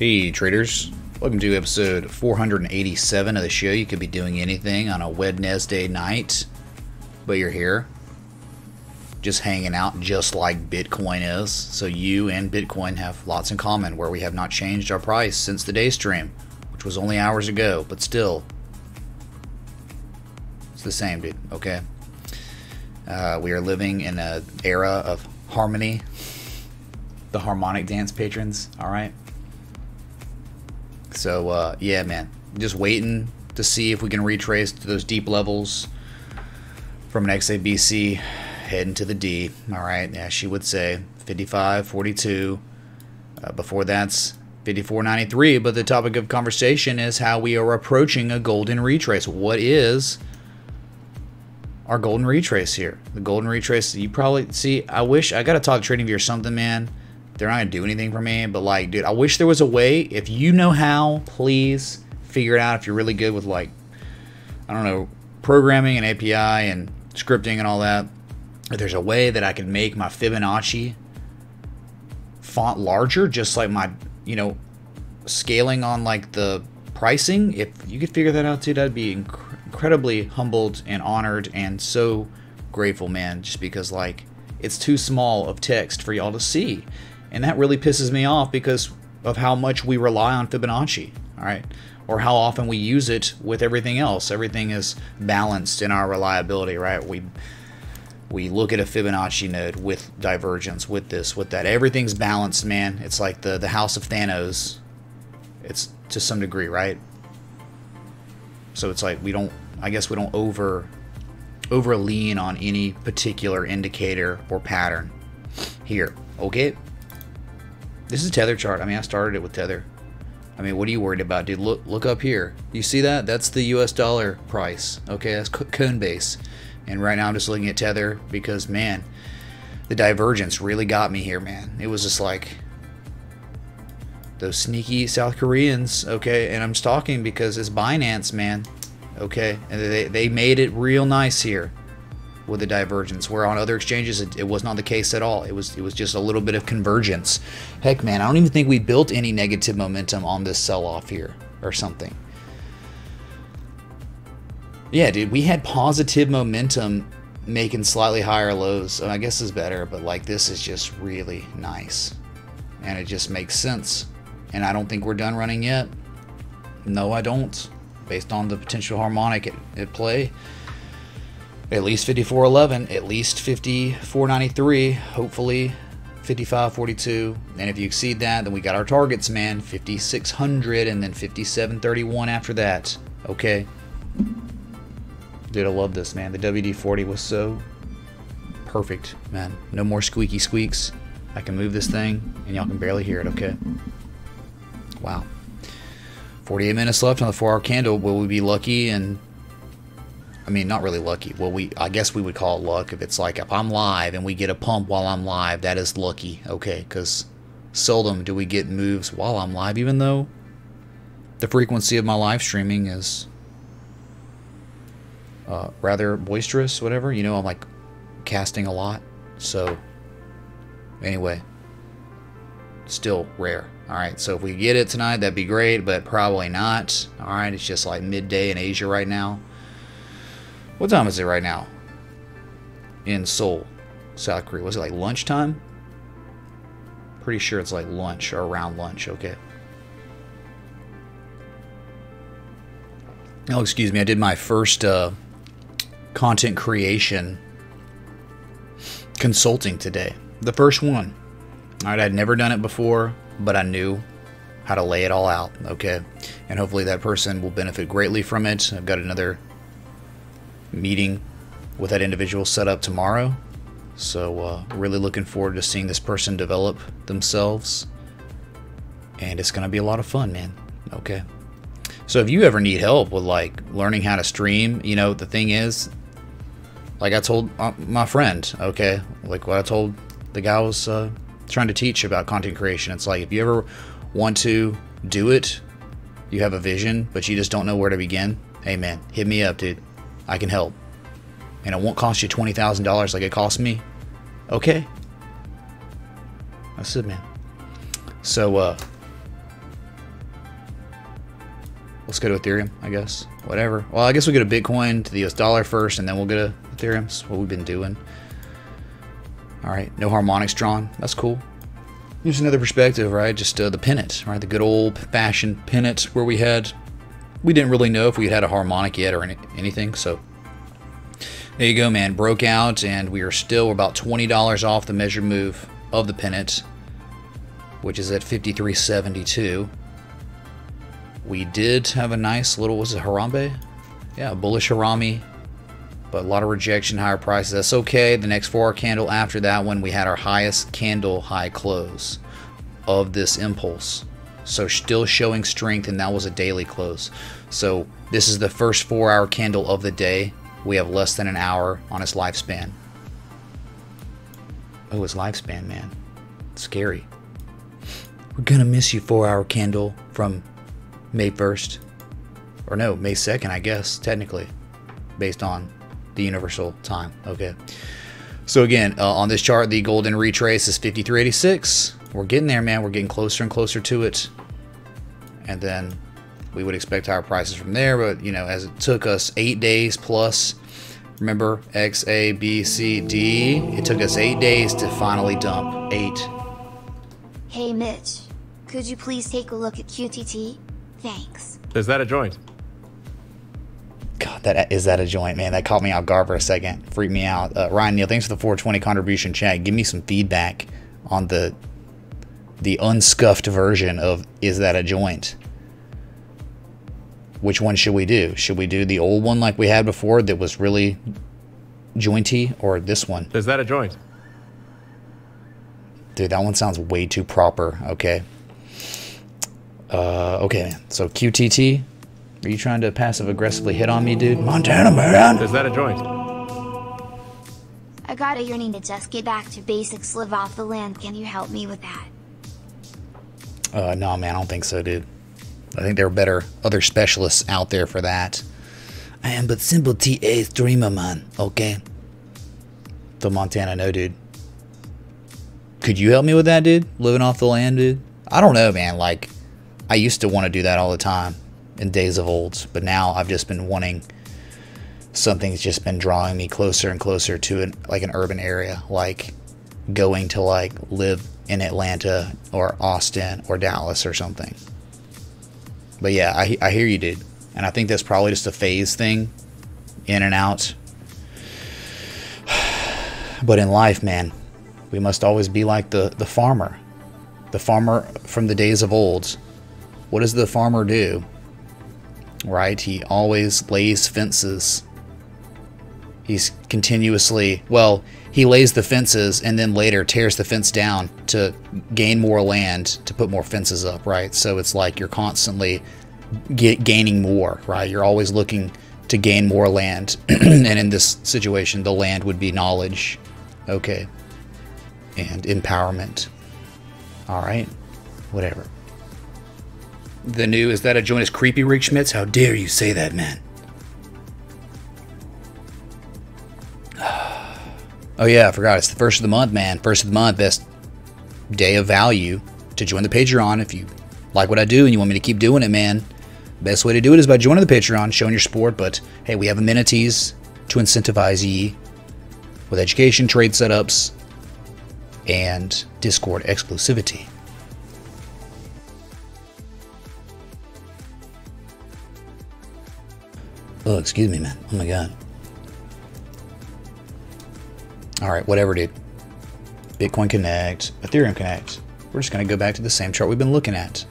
Hey traders, welcome to episode 487 of the show. You could be doing anything on a Wednesday night, but you're here, just hanging out just like Bitcoin is. So you and Bitcoin have lots in common where we have not changed our price since the day stream, which was only hours ago, but still, it's the same, dude, okay? Uh, we are living in an era of harmony. The harmonic dance patrons, all right? So uh, yeah, man, just waiting to see if we can retrace to those deep levels from an XABC heading to the D. All right, as she would say, 55, 42. Uh, before that's 54.93. But the topic of conversation is how we are approaching a golden retrace. What is our golden retrace here? The golden retrace. You probably see. I wish I got to talk trading TradingView or something, man they're not gonna do anything for me. But like, dude, I wish there was a way. If you know how, please figure it out. If you're really good with like, I don't know, programming and API and scripting and all that. If there's a way that I can make my Fibonacci font larger, just like my, you know, scaling on like the pricing. If you could figure that out, dude, I'd be inc- incredibly humbled and honored and so grateful, man. Just because like it's too small of text for y'all to see. And that really pisses me off because of how much we rely on Fibonacci, all right? Or how often we use it with everything else. Everything is balanced in our reliability, right? We we look at a Fibonacci node with divergence, with this, with that. Everything's balanced, man. It's like the the House of Thanos. It's to some degree, right? So it's like we don't I guess we don't over over lean on any particular indicator or pattern here. Okay? This is tether chart. I mean, I started it with tether. I mean, what are you worried about, dude? Look, look up here. You see that? That's the U.S. dollar price. Okay, that's Coinbase. And right now, I'm just looking at tether because, man, the divergence really got me here, man. It was just like those sneaky South Koreans. Okay, and I'm talking because it's Binance, man. Okay, and they they made it real nice here with the divergence, where on other exchanges it, it, was not the case at all. It was it was just a little bit of convergence. Heck, man, I don't even think we built any negative momentum on this sell-off here or something. Yeah, dude, we had positive momentum making slightly higher lows. I guess is better, but like this is just really nice, and it just makes sense. And I don't think we're done running yet. No, I don't. Based on the potential harmonic at, at play at least 5411, at least 5493, hopefully 5542. And if you exceed that, then we got our targets, man. 5600 and then 5731 after that. Okay. Dude, I love this, man. The WD-40 was so perfect, man. No more squeaky squeaks. I can move this thing and y'all can barely hear it, okay? Wow. 48 minutes left on the 4 hour candle. Will we be lucky and I mean, not really lucky. Well, we I guess we would call it luck if it's like if I'm live and we get a pump while I'm live, that is lucky. Okay, because seldom do we get moves while I'm live, even though the frequency of my live streaming is uh, rather boisterous. Whatever you know, I'm like casting a lot. So anyway, still rare. All right, so if we get it tonight, that'd be great, but probably not. All right, it's just like midday in Asia right now. What time is it right now? In Seoul, South Korea. Was it like lunchtime? Pretty sure it's like lunch or around lunch, okay. Oh, excuse me. I did my first uh, content creation consulting today. The first one. All right, I'd never done it before, but I knew how to lay it all out, okay? And hopefully that person will benefit greatly from it. I've got another meeting with that individual set up tomorrow. So, uh, really looking forward to seeing this person develop themselves. And it's going to be a lot of fun, man. Okay. So, if you ever need help with like learning how to stream, you know, the thing is, like I told uh, my friend, okay, like what I told the guy I was uh, trying to teach about content creation. It's like if you ever want to do it, you have a vision, but you just don't know where to begin. Hey, man, hit me up, dude. I can help. And it won't cost you $20,000 like it cost me. Okay. That's it, man. So, uh, let's go to Ethereum, I guess. Whatever. Well, I guess we'll get a Bitcoin to the US dollar first, and then we'll get a Ethereum. That's what we've been doing. All right, no harmonics drawn. That's cool. Just another perspective, right? Just uh, the pennant, right? The good old fashioned pennant where we had, we didn't really know if we had a harmonic yet or any, anything. So there you go, man. Broke out, and we are still about $20 off the measured move of the pennant, which is at 53.72. We did have a nice little, was it Harambe? Yeah, bullish Harami but a lot of rejection, higher prices. That's okay. The next four candle after that one, we had our highest candle high close of this impulse. So still showing strength, and that was a daily close. So this is the first four hour candle of the day. We have less than an hour on its lifespan. Oh, its lifespan, man. scary. We're gonna miss you, four hour candle from May 1st. Or no, May 2nd, I guess, technically, based on the universal time. Okay. So again, uh, on this chart, the golden retrace is 5386. We're getting there, man. We're getting closer and closer to it. And then we would expect higher prices from there, but you know, as it took us eight days plus, remember X, A, B, C, D, it took us eight days to finally dump. Eight. Hey Mitch, could you please take a look at QTT? Thanks. Is that a joint? God, that is that a joint, man? That caught me off guard for a second. Freaked me out. Uh, Ryan Neal, thanks for the 420 contribution chat. Give me some feedback on the the unscuffed version of is that a joint? Which one should we do? Should we do the old one like we had before that was really jointy, or this one? Is that a joint? Dude, that one sounds way too proper. Okay. Uh, okay. So QTT, are you trying to passive aggressively hit on me, dude? Montana man! Is that a joint? I got a yearning to just get back to basics, live off the land. Can you help me with that? Uh, no, man, I don't think so, dude. I think there are better other specialists out there for that. I am but simple TA streamer, man, okay? The Montana, no, dude. Could you help me with that, dude? Living off the land, dude? I don't know, man. Like, I used to want to do that all the time in days of old, but now I've just been wanting something's just been drawing me closer and closer to an like an urban area, like going to like live in Atlanta or Austin or Dallas or something. But yeah, I, I hear you, dude, and I think that's probably just a phase thing, in and out. But in life, man, we must always be like the the farmer, the farmer from the days of old. What does the farmer do? right? He always lays fences. He's continuously, well, he lays the fences and then later tears the fence down to gain more land to put more fences up, right? So it's like you're constantly gaining more, right? You're always looking to gain more land. and in this situation, the land would be knowledge, okay, and empowerment. All right, whatever. The new is that a joint is creepy, Rick Schmitz? How dare you say that, man? Oh yeah, I forgot. It's the first of the month, man. First of the month, best day of value to join the Patreon. If you like what I do and you want me to keep doing it, man, best way to do it is by joining the Patreon, showing your support. But hey, we have amenities to incentivize ye with education, trade setups, and Discord exclusivity. Oh, excuse me, man. Oh my god. Alright, whatever, dude. Bitcoin Connect, Ethereum Connect. We're just going to go back to the same chart we've been looking at.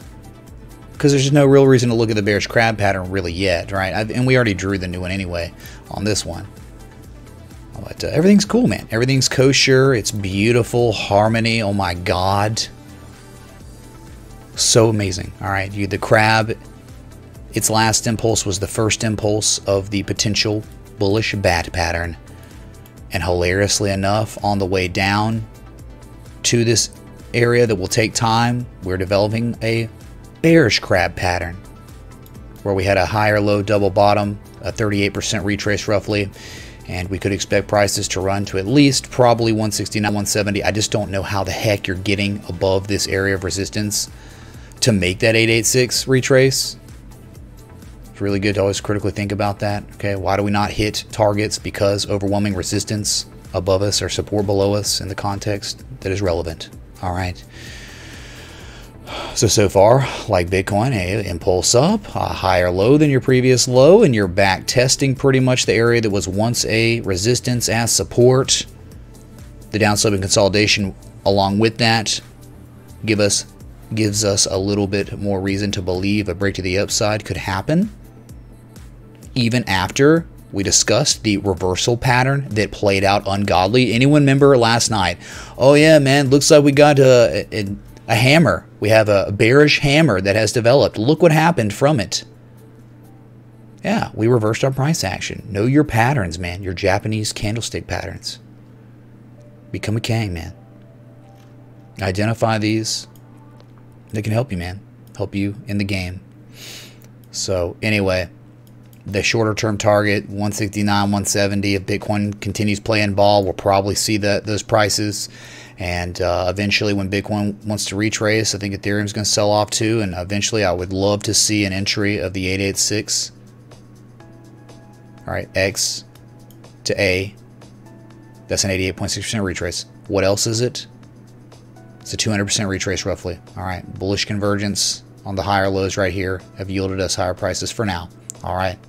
Because there's just no real reason to look at the bearish crab pattern really yet, right? I've, and we already drew the new one anyway on this one. But uh, everything's cool, man. Everything's kosher. It's beautiful. Harmony. Oh my god. So amazing. All right. You, the crab its last impulse was the first impulse of the potential bullish bat pattern. And hilariously enough, on the way down to this area that will take time, we're developing a bearish crab pattern where we had a higher low double bottom, a 38% retrace roughly, and we could expect prices to run to at least probably 169, 170. I just don't know how the heck you're getting above this area of resistance to make that 886 retrace It's really good to always critically think about that. Okay, why do we not hit targets? Because overwhelming resistance above us or support below us in the context that is relevant. All right. So, so far, like Bitcoin, a impulse up, a higher low than your previous low, and you're back testing pretty much the area that was once a resistance as support. The downsloping consolidation along with that give us gives us a little bit more reason to believe a break to the upside could happen even after we discussed the reversal pattern that played out ungodly. Anyone remember last night? Oh yeah, man, looks like we got a, a, a hammer. We have a bearish hammer that has developed. Look what happened from it. Yeah, we reversed our price action. Know your patterns, man. Your Japanese candlestick patterns. Become a king, man. Identify these. They can help you, man. Help you in the game. So, anyway, the shorter term target 169 170 if bitcoin continues playing ball we'll probably see that those prices. And uh, eventually when bitcoin wants to retrace i think ethereum's going to sell off too. And eventually i would love to see an entry of the 886 all right x to a. That's an 88.6% retrace. What else is it? It's a 200% retrace roughly. All right bullish convergence on the higher lows right here have yielded us higher prices for now. All right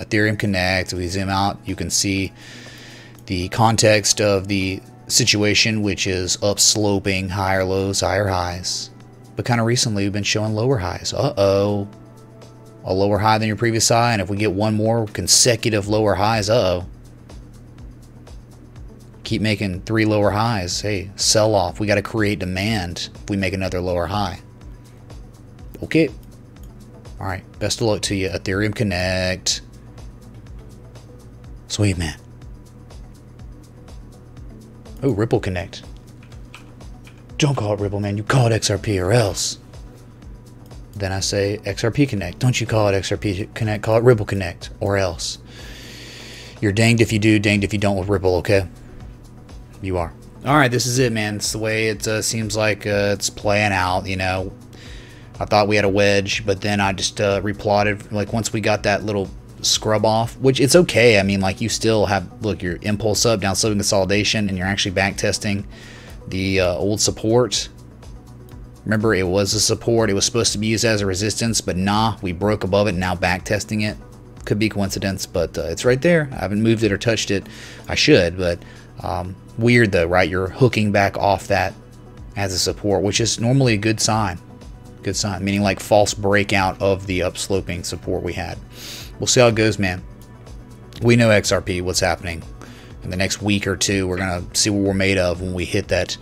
Ethereum Connect, if we zoom out, you can see the context of the situation, which is upsloping, higher lows, higher highs. But kind of recently, we've been showing lower highs. Uh-oh. A lower high than your previous high, and if we get one more consecutive lower highs, uh-oh. Keep making three lower highs. Hey, sell off. We got to create demand if we make another lower high. Okay. All right. Best of luck to you, Ethereum Connect. Sweet man. Oh, Ripple Connect. Don't call it Ripple, man. You call it XRP or else. Then I say XRP Connect. Don't you call it XRP Connect. Call it Ripple Connect or else. You're danged if you do, danged if you don't with Ripple, okay? You are. All right, this is it, man. It's the way it uh, seems like uh, it's playing out, you know. I thought we had a wedge, but then I just uh, replotted. Like, once we got that little scrub off, which it's okay. I mean, like you still have look your impulse up, down sloping consolidation, and you're actually back testing the uh, old support. Remember, it was a support. It was supposed to be used as a resistance, but nah, we broke above it. Now back testing it. Could be coincidence, but uh, it's right there. I haven't moved it or touched it. I should, but um, weird though, right? You're hooking back off that as a support, which is normally a good sign. Good sign, meaning like false breakout of the upsloping support we had we'll see how it goes, man. We know XRP, what's happening. In the next week or two, we're going to see what we're made of when we hit that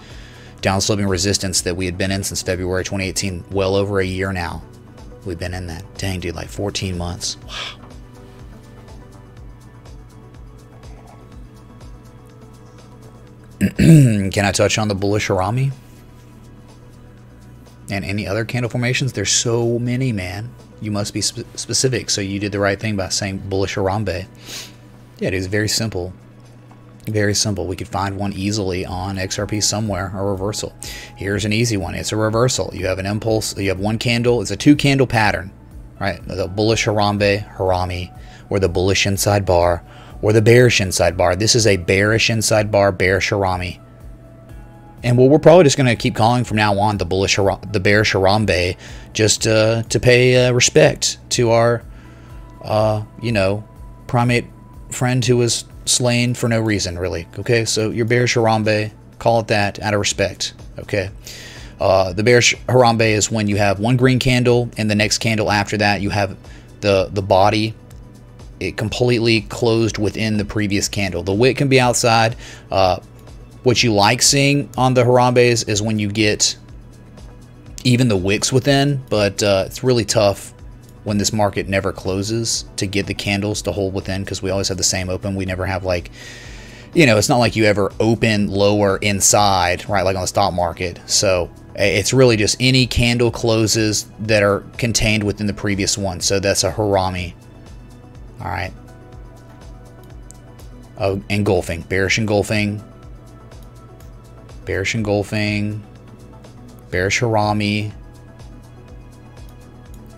downsloping resistance that we had been in since February 2018. Well over a year now. We've been in that. Dang, dude, like 14 months. Wow. Can I touch on the bullish Harami? And any other candle formations? There's so many, man you must be sp specific. So you did the right thing by saying bullish Harambe. Yeah, it is very simple. Very simple. We could find one easily on XRP somewhere, a reversal. Here's an easy one. It's a reversal. You have an impulse. You have one candle. It's a two candle pattern, right? The bullish Harambe, Harami, or the bullish inside bar, or the bearish inside bar. This is a bearish inside bar, bearish Harami. And well, we're probably just going to keep calling from now on the bullish, the bearish Harambe, just uh, to pay uh, respect to our, uh, you know, primate friend who was slain for no reason, really. Okay, so your bearish Harambe, call it that out of respect. Okay. Uh, the bearish Harambe is when you have one green candle, and the next candle after that, you have the the body it completely closed within the previous candle. The wick can be outside. Uh, what you like seeing on the Harambes is when you get even the wicks within, but uh, it's really tough when this market never closes to get the candles to hold within because we always have the same open. We never have like, you know, it's not like you ever open lower inside, right? Like on the stock market. So it's really just any candle closes that are contained within the previous one. So that's a Harami. All right. Oh, engulfing, bearish engulfing, Bearish Engulfing, Bearish Harami,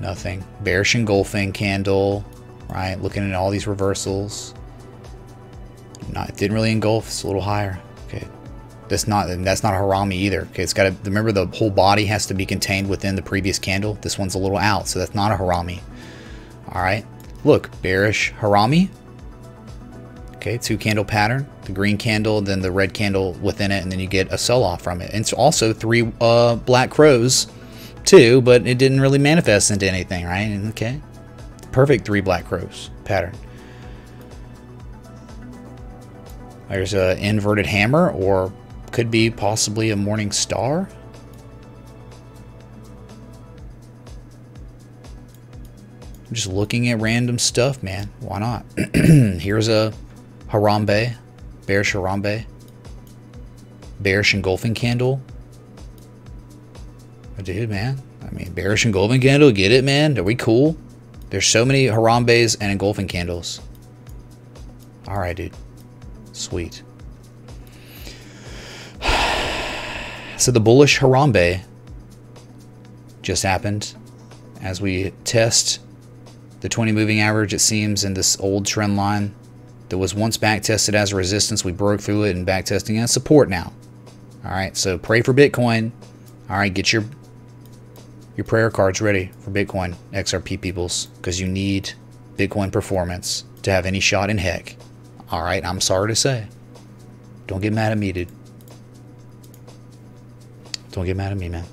Nothing. Bearish engulfing candle. Right, looking at all these reversals. Not, it didn't really engulf. It's a little higher. Okay, that's not that's not a harami either. Okay, it's got to remember the whole body has to be contained within the previous candle. This one's a little out, so that's not a harami. All right, look, bearish harami. Okay, two candle pattern. The green candle, then the red candle within it, and then you get a sell off from it. And it's also three uh, black crows, too, but it didn't really manifest into anything, right? Okay, perfect three black crows pattern. There's an inverted hammer, or could be possibly a morning star. I'm just looking at random stuff, man. Why not? Here's a Harambe, bearish Harambe, bearish engulfing candle. Dude, man. I mean, bearish engulfing candle, get it, man? Are we cool? There's so many Harambes and engulfing candles. Alright, dude. Sweet. So the bullish Harambe just happened as we test the 20 moving average, it seems, in this old trend line that was once back tested as a resistance. We broke through it and back testing as support now. All right, so pray for Bitcoin. All right, get your your prayer cards ready for Bitcoin XRP peoples because you need Bitcoin performance to have any shot in heck. All right, I'm sorry to say. Don't get mad at me, dude. Don't get mad at me, man.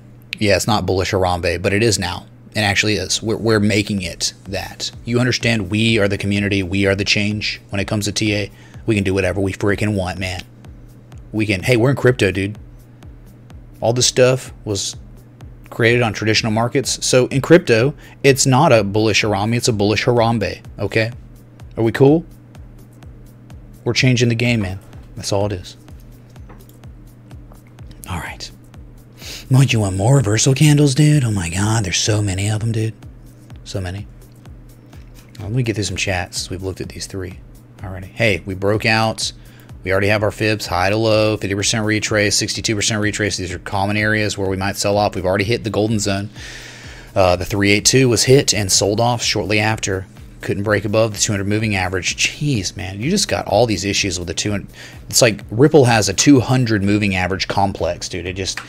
yeah, it's not bullish Harambe, but it is now. It actually is. We're, we're making it that. You understand we are the community, we are the change. When it comes to TA, we can do whatever we freaking want, man. We can, hey, we're in crypto, dude. All this stuff was created on traditional markets. So in crypto, it's not a bullish Harambe, it's a bullish Harambe, okay? Are we cool? We're changing the game, man. That's all it is. All right. What, you want more reversal candles, dude? Oh my god, there's so many of them, dude. So many. Let me get through some chats. We've looked at these three already. Hey, we broke out. We already have our fibs high to low, 50% retrace, 62% retrace. These are common areas where we might sell off. We've already hit the golden zone. Uh, the 382 was hit and sold off shortly after. Couldn't break above the 200 moving average. Jeez, man, you just got all these issues with the 200. It's like Ripple has a 200 moving average complex, dude. It just,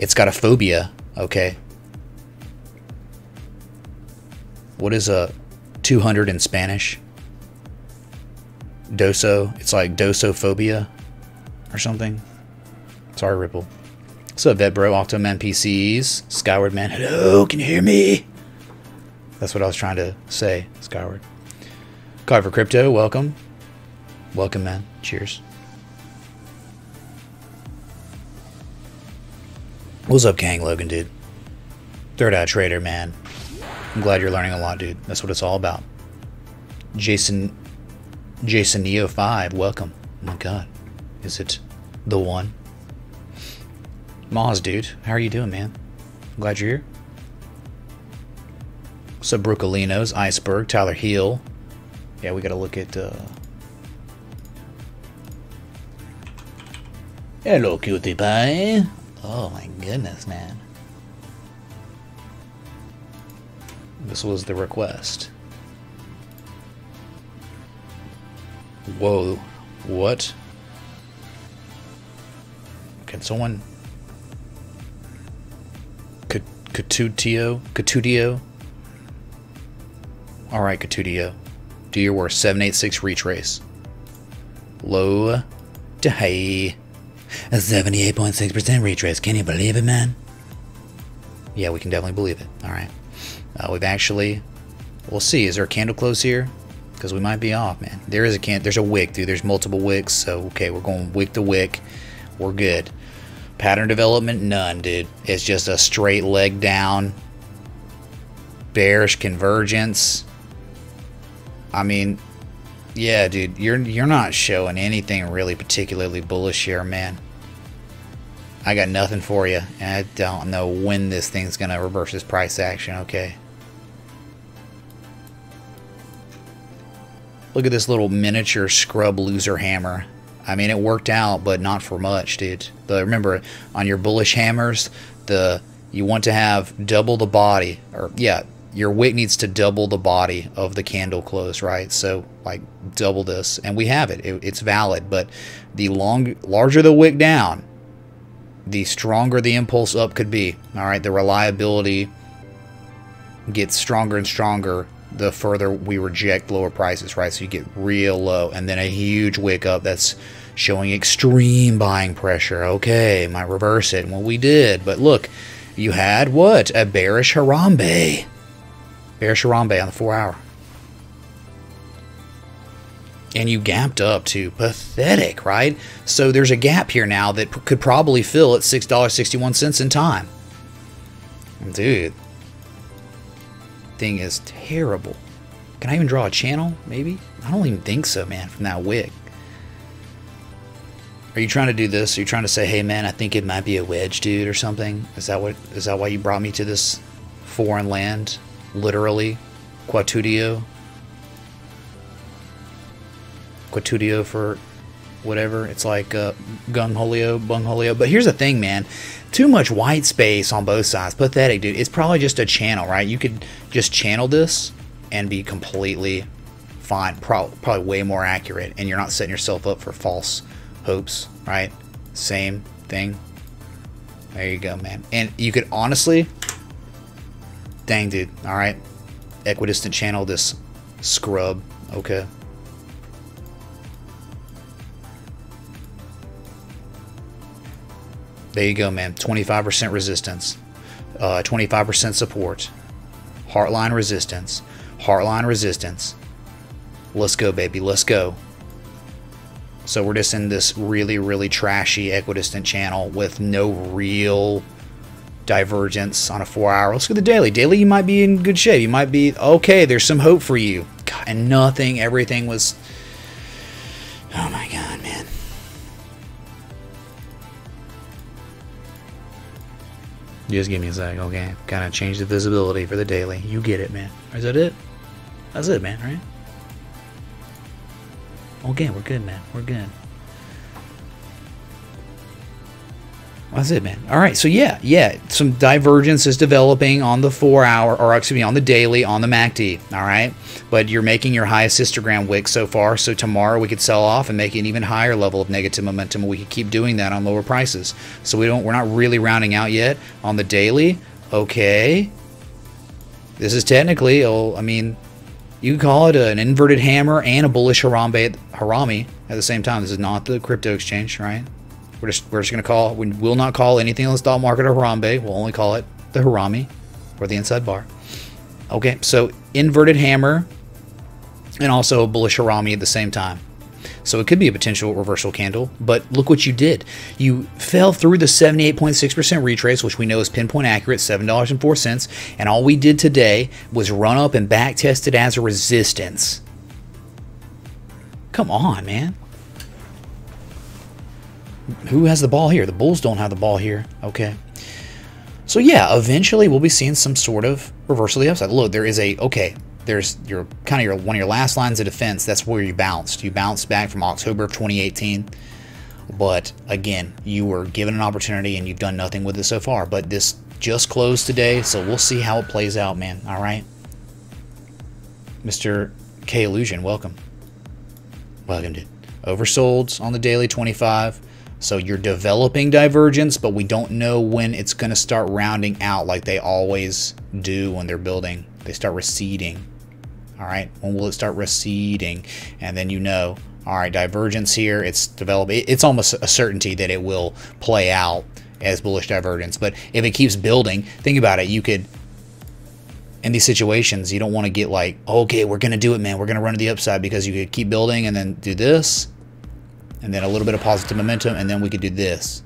it's got a phobia, okay? What is a 200 in Spanish? Doso. It's like dosophobia or something. Sorry, Ripple. Up, Vet Bro? Octo NPCs. Skyward Man. Hello, can you hear me? That's what I was trying to say, Skyward. Card for Crypto, welcome. Welcome, man. Cheers. What's up, Kang Logan, dude? Third Eye Trader, man. I'm glad you're learning a lot, dude. That's what it's all about. Jason Jason Neo 5, welcome. Oh my god. Is it the one? Moz, dude. How are you doing, man? I'm glad you're here. Up, Brucolinos, Iceberg, Tyler Heel. Yeah, we gotta look at, uh... Hello, cutie pie. Oh my goodness, man. This was the request. Whoa. What? Can someone... Catudio? Catudio? Alright, Catudio. Do your worst. 786 retrace. Low high. A 78.6% retrace. Can you believe it, man? Yeah, we can definitely believe it. Alright. Uh, we've actually... We'll see. Is there a candle close here? because we might be off, man. There is a can. There's a wick, dude. There's multiple wicks, so okay, we're going wick to wick. We're good. Pattern development, none, dude. It's just a straight leg down. Bearish convergence. I mean, yeah, dude, you're you're not showing anything really particularly bullish here, man. I got nothing for you. I don't know when this thing's gonna reverse this price action. Okay. Look at this little miniature scrub loser hammer. I mean, it worked out, but not for much, dude. But remember, on your bullish hammers, the you want to have double the body, or yeah, your wick needs to double the body of the candle close, right? So like double this, and we have it. it it's valid, but the long, larger the wick down, the stronger the impulse up could be. All right, the reliability gets stronger and stronger the further we reject lower prices, right? So you get real low, and then a huge wick up that's showing extreme buying pressure. Okay, might reverse it. Well, we did, but look, you had what? A bearish Harambe. Bearish Harambe on the four hour. And you gapped up to pathetic, right? So there's a gap here now that could probably fill at $6.61 in time. Dude, thing is terrible. Can I even draw a channel? Maybe? I don't even think so, man, from that wick. Are you trying to do this? Are you trying to say, hey man, I think it might be a wedge, dude, or something? Is that what is that why you brought me to this foreign land? Literally? Quatudio? Quatudio for whatever. It's like uh, gung holio, bung holio. But here's the thing, man. Too much white space on both sides. Pathetic, dude. It's probably just a channel, right? You could just channel this and be completely fine. Pro- probably way more accurate. And you're not setting yourself up for false hopes, right? Same thing. There you go, man. And you could honestly, dang, dude. All right, equidistant channel this scrub. Okay. There you go, man. 25% resistance, uh, 25% support, heartline resistance, heartline resistance. Let's go, baby. Let's go. So we're just in this really, really trashy equidistant channel with no real divergence on a four hour. Let's go to the daily. Daily, you might be in good shape. You might be okay. There's some hope for you. God, and nothing, everything was. Oh my God, man. Just give me a sec, okay? Kind of change the visibility for the daily. You get it, man. Is that it? That's it, man, right? Okay, we're good, man. We're good. That's it, man. All right, so yeah, yeah, some divergence is developing on the four hour, or excuse me, on the daily, on the MACD. All right, but you're making your highest histogram wick so far. So tomorrow we could sell off and make an even higher level of negative momentum. We could keep doing that on lower prices. So we don't, we're not really rounding out yet on the daily. Okay, this is technically, oh, I mean, you can call it an inverted hammer and a bullish Harambe, Harami at the same time. This is not the crypto exchange, right? We're just we're just gonna call we will not call anything on the stock market a Harambe. We'll only call it the Harami or the inside bar. Okay, so inverted hammer and also a bullish Harami at the same time. So it could be a potential reversal candle, but look what you did. You fell through the 78.6% retrace, which we know is pinpoint accurate, $7.04, and all we did today was run up and back tested as a resistance. Come on, man. Who has the ball here? The Bulls don't have the ball here. Okay. So yeah, eventually we'll be seeing some sort of reversal of the upside. Look, there is a okay. There's your kind of your one of your last lines of defense. That's where you bounced. You bounced back from October of 2018. But again, you were given an opportunity and you've done nothing with it so far. But this just closed today, so we'll see how it plays out, man. All right. Mr. K Illusion, welcome. Welcome, dude. Oversold on the daily 25. So you're developing divergence, but we don't know when it's going to start rounding out like they always do when they're building. They start receding. All right. When will it start receding? And then you know, all right, divergence here. It's developing. It's almost a certainty that it will play out as bullish divergence. But if it keeps building, think about it. You could in these situations, you don't want to get like, okay, we're going to do it, man. We're going to run to the upside because you could keep building and then do this and then a little bit of positive momentum, and then we could do this.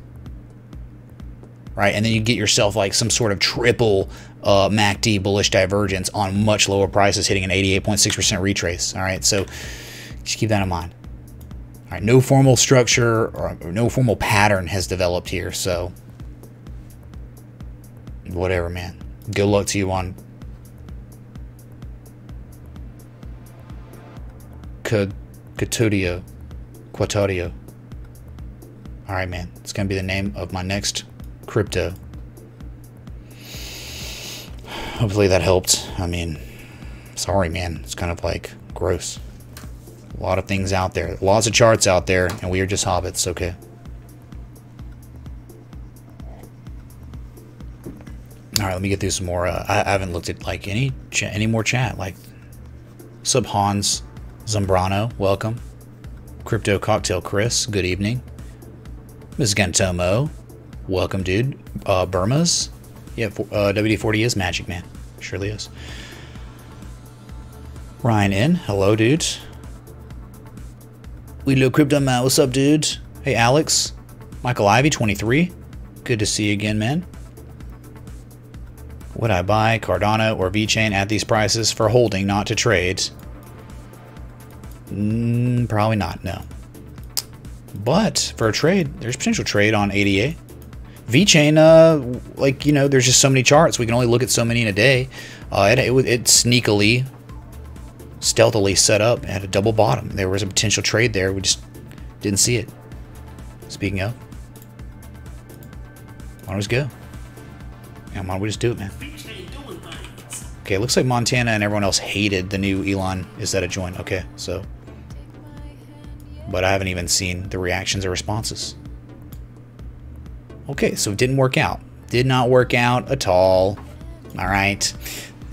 Right, and then you get yourself like some sort of triple uh, MACD bullish divergence on much lower prices, hitting an 88.6% retrace. All right, so just keep that in mind. All right, no formal structure or, no formal pattern has developed here, so whatever, man. Good luck to you on Custodio. Quatorio. All right, man. It's going to be the name of my next crypto. Hopefully that helped. I mean, sorry, man. It's kind of like gross. A lot of things out there. Lots of charts out there, and we are just hobbits, okay? All right, let me get through some more. Uh, I, haven't looked at like any any more chat. Like, sub Hans Zambrano, welcome. Crypto Cocktail Chris, good evening. Ms. Gantomo, welcome, dude. Uh, Burma's, yeah, uh, WD40 is Magic Man, surely is. Ryan in, hello, dude. We look Crypto Man, what's up, dude? Hey, Alex. Michael Ivy, 23. Good to see you again, man. Would I buy Cardano or VeChain at these prices for holding, not to trade? Mm, probably not, no. But for a trade, there's potential trade on ADA. VeChain, uh, like, you know, there's just so many charts. We can only look at so many in a day. Uh, it, it, it sneakily, stealthily set up. It had a double bottom. There was a potential trade there. We just didn't see it. Speaking of, why don't we just go? Yeah, why don't we just do it, man? Okay, looks like Montana and everyone else hated the new Elon is that a joint. Okay, so. But I haven't even seen the reactions or responses. Okay, so it didn't work out. Did not work out at all. All right.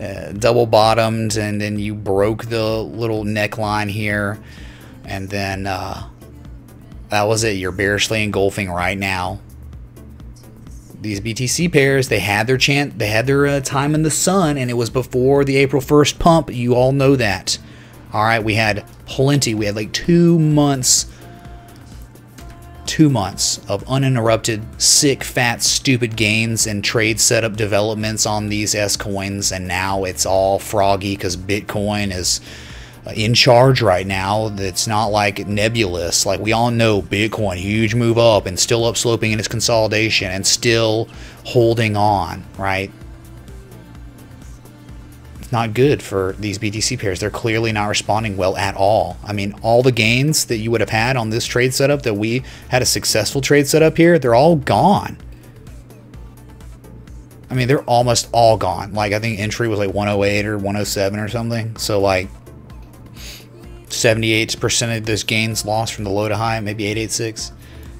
Uh, double bottomed, and then you broke the little neckline here. And then uh, that was it. You're bearishly engulfing right now these BTC pairs, they had their chance, they had their uh, time in the sun, and it was before the April 1st pump. You all know that. All right, we had plenty. We had like two months, two months of uninterrupted, sick, fat, stupid gains and trade setup developments on these S coins, and now it's all froggy because Bitcoin is uh, in charge right now. It's not like nebulous. Like we all know Bitcoin, huge move up and still upsloping in its consolidation and still holding on, right? Not good for these BTC pairs. They're clearly not responding well at all. I mean, all the gains that you would have had on this trade setup that we had a successful trade setup here, they're all gone. I mean, they're almost all gone. Like, I think entry was like 108 or 107 or something. So, like, 78% of those gains lost from the low to high, maybe 886.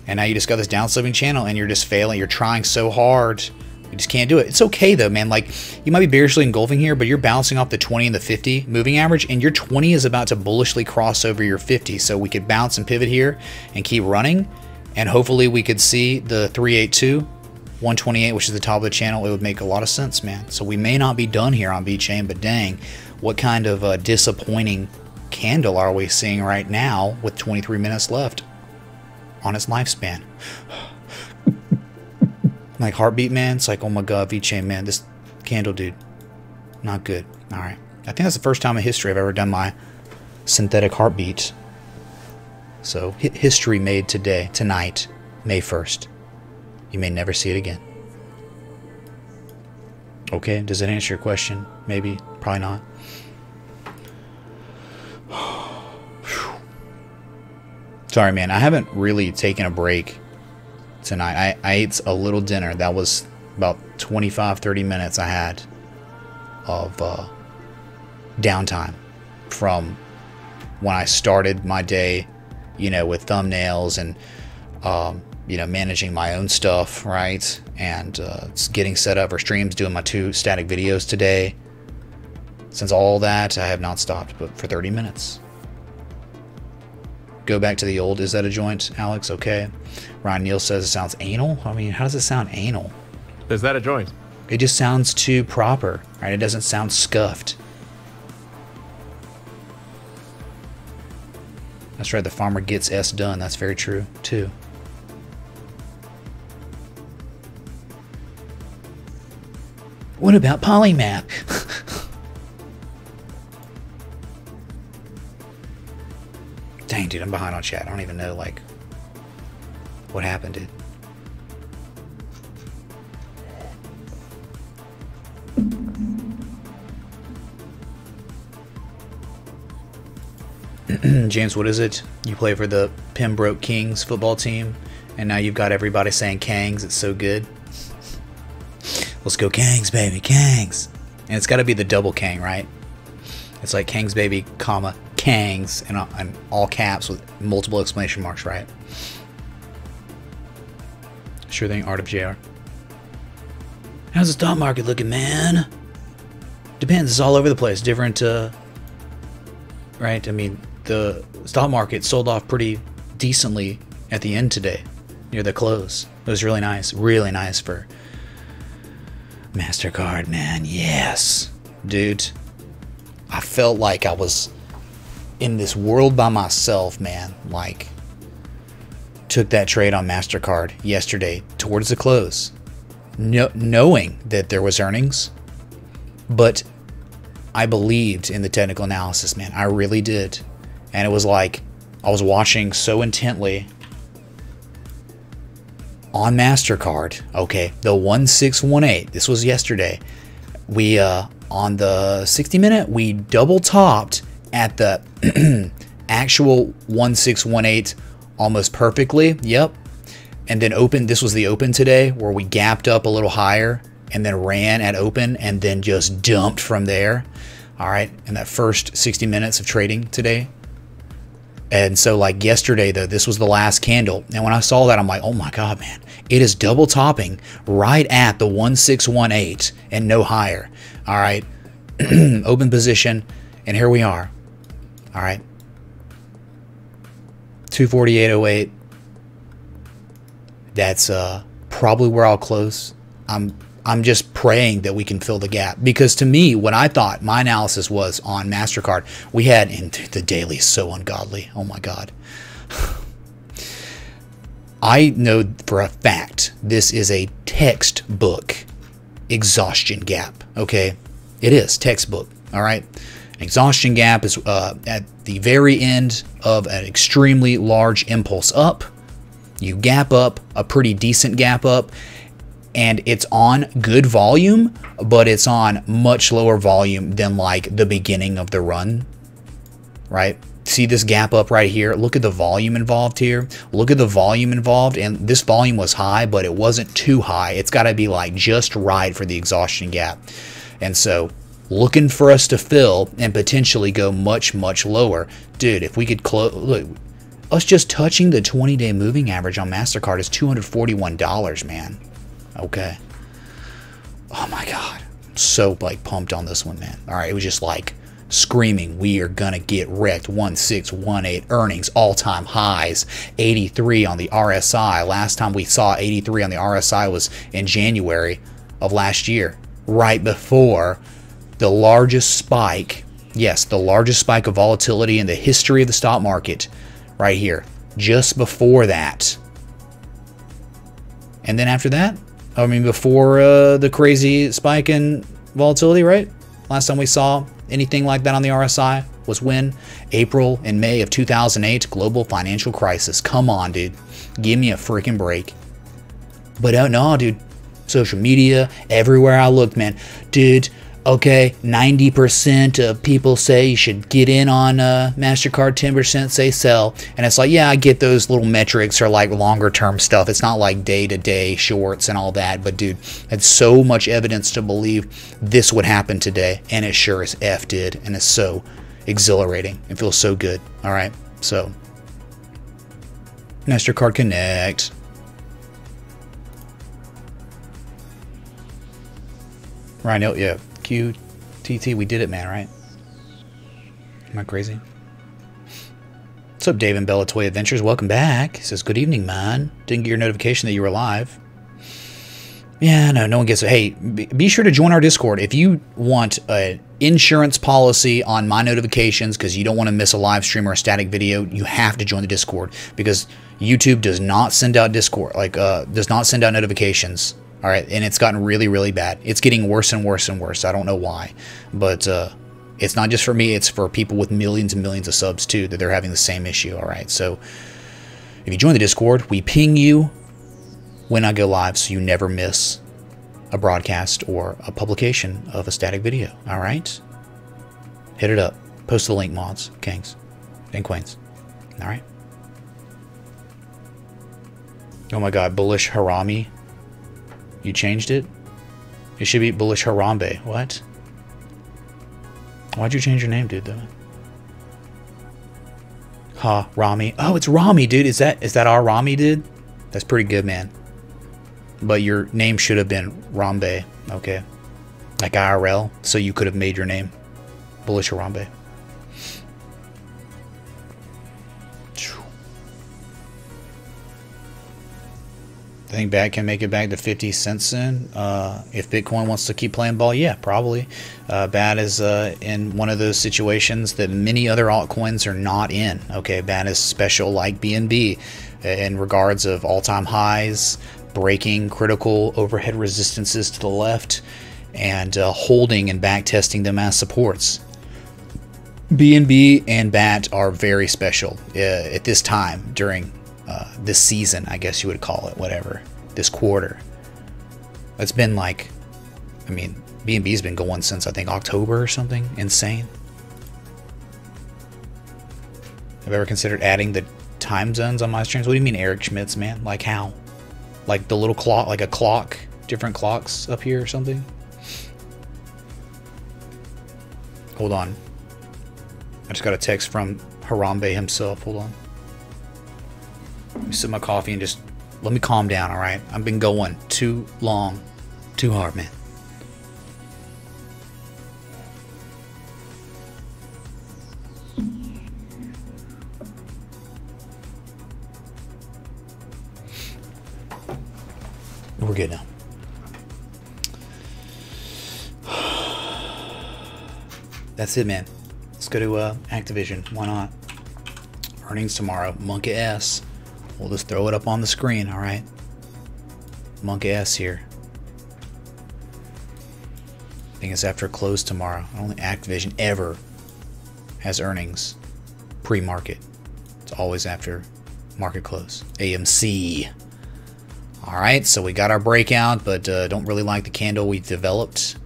And now you just got this downsloping channel and you're just failing. You're trying so hard. You just can't do it. It's okay though, man. Like you might be bearishly engulfing here, but you're bouncing off the 20 and the 50 moving average, and your 20 is about to bullishly cross over your 50. So we could bounce and pivot here and keep running. And hopefully we could see the 382, 128, which is the top of the channel. It would make a lot of sense, man. So we may not be done here on VeChain, but dang, what kind of uh, disappointing candle are we seeing right now with 23 minutes left on its lifespan? like heartbeat man, it's like, oh my god, VeChain man, this candle dude, not good. All right, I think that's the first time in history I've ever done my synthetic heartbeat. So history made today, tonight, May 1st. You may never see it again. Okay, does that answer your question? Maybe, probably not. Sorry, man. I haven't really taken a break tonight. I, I ate a little dinner. That was about 25, 30 minutes I had of uh, downtime from when I started my day, you know, with thumbnails and, um, you know, managing my own stuff, right? And uh, getting set up for streams, doing my two static videos today. Since all that, I have not stopped, but for 30 minutes go back to the old is that a joint, Alex? Okay. Ryan Neal says it sounds anal. I mean, how does it sound anal? Is that a joint? It just sounds too proper, right? It doesn't sound scuffed. That's right, the farmer gets S done. That's very true, too. What about Polymath? dude, I'm behind on chat. I don't even know, like, what happened, dude. James, what is it? You play for the Pembroke Kings football team, and now you've got everybody saying Kangs. It's so good. Let's go Kangs, baby, Kangs. And it's got to be the double Kang, right? It's like Kangs, baby, comma, Kangs, and, and all caps with multiple exclamation marks, right? Sure thing, Art of JR. How's the stock market looking, man? Depends. It's all over the place. Different, uh, right? I mean, the stock market sold off pretty decently at the end today, near the close. It was really nice. Really nice for MasterCard, man. Yes. Dude, I felt like I was in this world by myself, man. Like, took that trade on MasterCard yesterday towards the close, no, knowing that there was earnings, but I believed in the technical analysis, man. I really did. And it was like I was watching so intently on MasterCard. Okay, the 1618. This was yesterday. We uh on the 60 minute, we double topped at the actual 1618 almost perfectly. Yep. And then open, this was the open today where we gapped up a little higher and then ran at open and then just dumped from there. All right. And that first 60 minutes of trading today. And so, like yesterday, though, this was the last candle. And when I saw that, I'm like, oh my God, man. It is double topping right at the 1618 and no higher. All right. Open position. And here we are. All right. 248.08. That's uh, probably where I'll close. I'm I'm just praying that we can fill the gap because to me, what I thought my analysis was on Mastercard, we had in the daily so ungodly. Oh my God. I know for a fact this is a textbook exhaustion gap. Okay, it is textbook. All right, exhaustion gap is uh, at the very end of an extremely large impulse up. You gap up a pretty decent gap up, and it's on good volume, but it's on much lower volume than like the beginning of the run, right? See this gap up right here? Look at the volume involved here. Look at the volume involved, and this volume was high, but it wasn't too high. It's got to be like just right for the exhaustion gap. And so looking for us to fill and potentially go much, much lower. Dude, if we could close, look, us just touching the 20 day moving average on MasterCard is $241, man. Okay. Oh my God. I'm so like pumped on this one, man. All right. It was just like screaming, we are going to get wrecked. 1618 earnings, all time highs, 83 on the RSI. Last time we saw 83 on the RSI was in January of last year, right before the largest spike. Yes, the largest spike of volatility in the history of the stock market, right here, just before that. And then after that, I mean, before uh, the crazy spike in volatility, right? Last time we saw anything like that on the RSI was when April and May of 2008, global financial crisis. Come on, dude. Give me a freaking break. But uh, no, dude. Social media, everywhere I looked, man. Dude, okay, 90% of people say you should get in on uh, MasterCard, 10% say sell. And it's like, yeah, I get those little metrics are like longer term stuff. It's not like day to day shorts and all that. But dude, it's so much evidence to believe this would happen today. And it sure as F did. And it's so exhilarating. It feels so good. All right. So, MasterCard Connect. Ryan, yeah, QTT, we did it, man, right? Am I crazy? What's up, Dave and Bella Toy Adventures? Welcome back. He says, Good evening, man. Didn't get your notification that you were live. Yeah, no, no one gets it. Hey, be sure to join our Discord. If you want an insurance policy on my notifications because you don't want to miss a live stream or a static video, you have to join the Discord because YouTube does not send out Discord, like, uh, does not send out notifications all right, and it's gotten really, really bad. It's getting worse and worse and worse. I don't know why, but uh, it's not just for me. It's for people with millions and millions of subs too that they're having the same issue. All right, so if you join the Discord, we ping you when I go live, so you never miss a broadcast or a publication of a static video. All right, hit it up. Post the link, mods, kings, and queens. All right. Oh my god, Bullish Harami. You changed it? It should be Bullish Harambe. What? Why'd you change your name, dude, though? Ha, Rami. Oh, it's Rami, dude. Is that is that our Rami, dude? That's pretty good, man. But your name should have been Rambe, okay? Like IRL, so you could have made your name Bullish Harambe. I think BAT can make it back to 50 cents soon. Uh, if Bitcoin wants to keep playing ball, yeah, probably. Uh, BAT is uh, in one of those situations that many other altcoins are not in. Okay, BAT is special like BNB in regards of all-time highs, breaking critical overhead resistances to the left, and uh, holding and back testing them as supports. BNB and BAT are very special uh, at this time during uh, this season, I guess you would call it, whatever, this quarter. It's been like, I mean, BNB's been going since I think October or something. Insane. Have ever considered adding the time zones on my streams? What do you mean, Eric Schmitz, man? Like how? Like the little clock, like a clock, different clocks up here or something? Hold on. I just got a text from Harambe himself. Hold on. Let me sip my coffee and just let me calm down, all right? I've been going too long, too hard, man. We're good now. That's it, man. Let's go to uh, Activision. Why not? Earnings tomorrow. Monkey S. We'll just throw it up on the screen, all right? Monk ass here. I think it's after close tomorrow. I don't think Activision ever has earnings pre-market. It's always after market close. AMC. All right, so we got our breakout, but uh, don't really like the candle we developed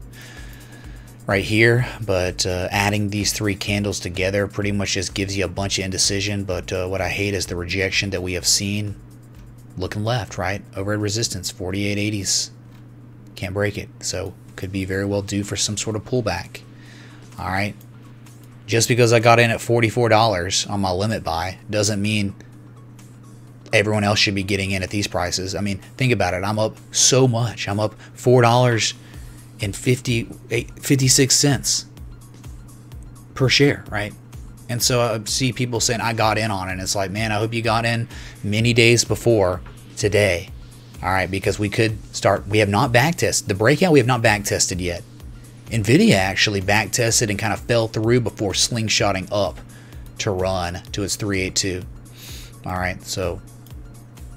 right here. But uh, adding these three candles together pretty much just gives you a bunch of indecision. But uh, what I hate is the rejection that we have seen looking left, right? Over at resistance, 4880s. Can't break it. So could be very well due for some sort of pullback. All right. Just because I got in at $44 on my limit buy doesn't mean everyone else should be getting in at these prices. I mean, think about it. I'm up so much. I'm up $4 and 50, 56 cents per share, right? And so I see people saying, I got in on it. And it's like, man, I hope you got in many days before today. All right, because we could start, we have not back tested. The breakout, we have not back tested yet. NVIDIA actually back tested and kind of fell through before slingshotting up to run to its 382. All right, so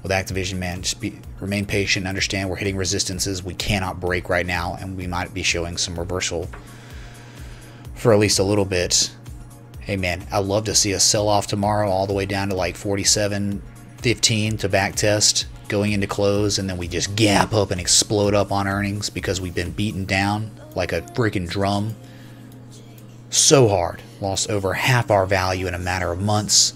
with Activision, man, just be remain patient. Understand we're hitting resistances we cannot break right now, and we might be showing some reversal for at least a little bit. Hey, man, I'd love to see a sell off tomorrow, all the way down to like 47.15 to back test, going into close, and then we just gap up and explode up on earnings because we've been beaten down like a freaking drum so hard. Lost over half our value in a matter of months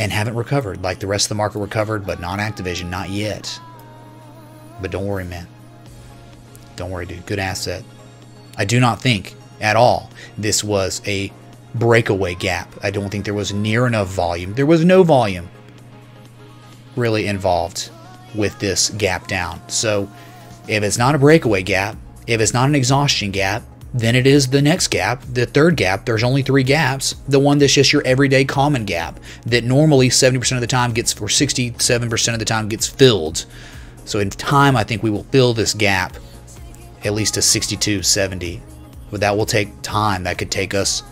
and haven't recovered like the rest of the market recovered, but not Activision, not yet. But don't worry, man. Don't worry, dude. Good asset. I do not think at all this was a breakaway gap. I don't think there was near enough volume. There was no volume really involved with this gap down. So if it's not a breakaway gap, if it's not an exhaustion gap, then it is the next gap, the third gap. There's only three gaps. The one that's just your everyday common gap that normally 70% of the time gets, or 67% of the time gets filled. So in time, I think we will fill this gap at least to 62, 70. But that will take time. That could take us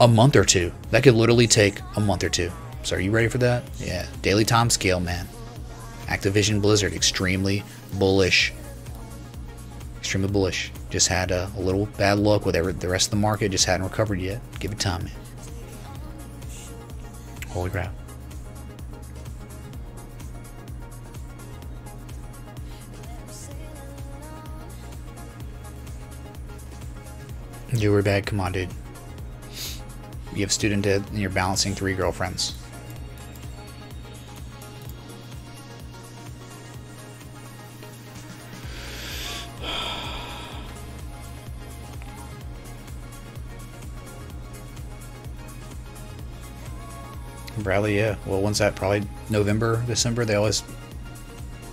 a month or two. That could literally take a month or two. So are you ready for that? Yeah. Daily time scale, man. Activision Blizzard, extremely bullish. Extremely bullish. Just had a, a little bad luck with every, the rest of the market. Just hadn't recovered yet. Give it time, man. Holy crap. You were bad. Come on, dude. You have student debt and you're balancing three girlfriends. Bradley, yeah. Well, when's that? Probably November, December. They always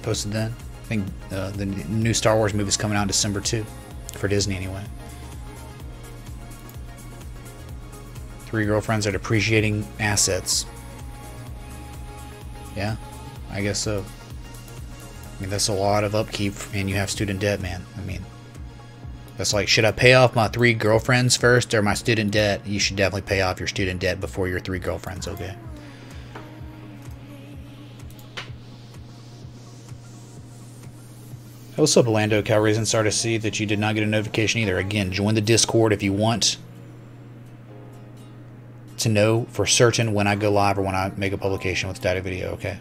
posted then. I think uh, the new Star Wars movie is coming out in December too, for Disney anyway. Three girlfriends are depreciating assets. Yeah, I guess so. I mean, that's a lot of upkeep, and you have student debt, man. I mean, that's like, should I pay off my three girlfriends first or my student debt? You should definitely pay off your student debt before your three girlfriends, okay? What's up, Orlando Calreason? Sorry to see that you did not get a notification either. Again, join the Discord if you want to know for certain when I go live or when I make a publication with static video, okay?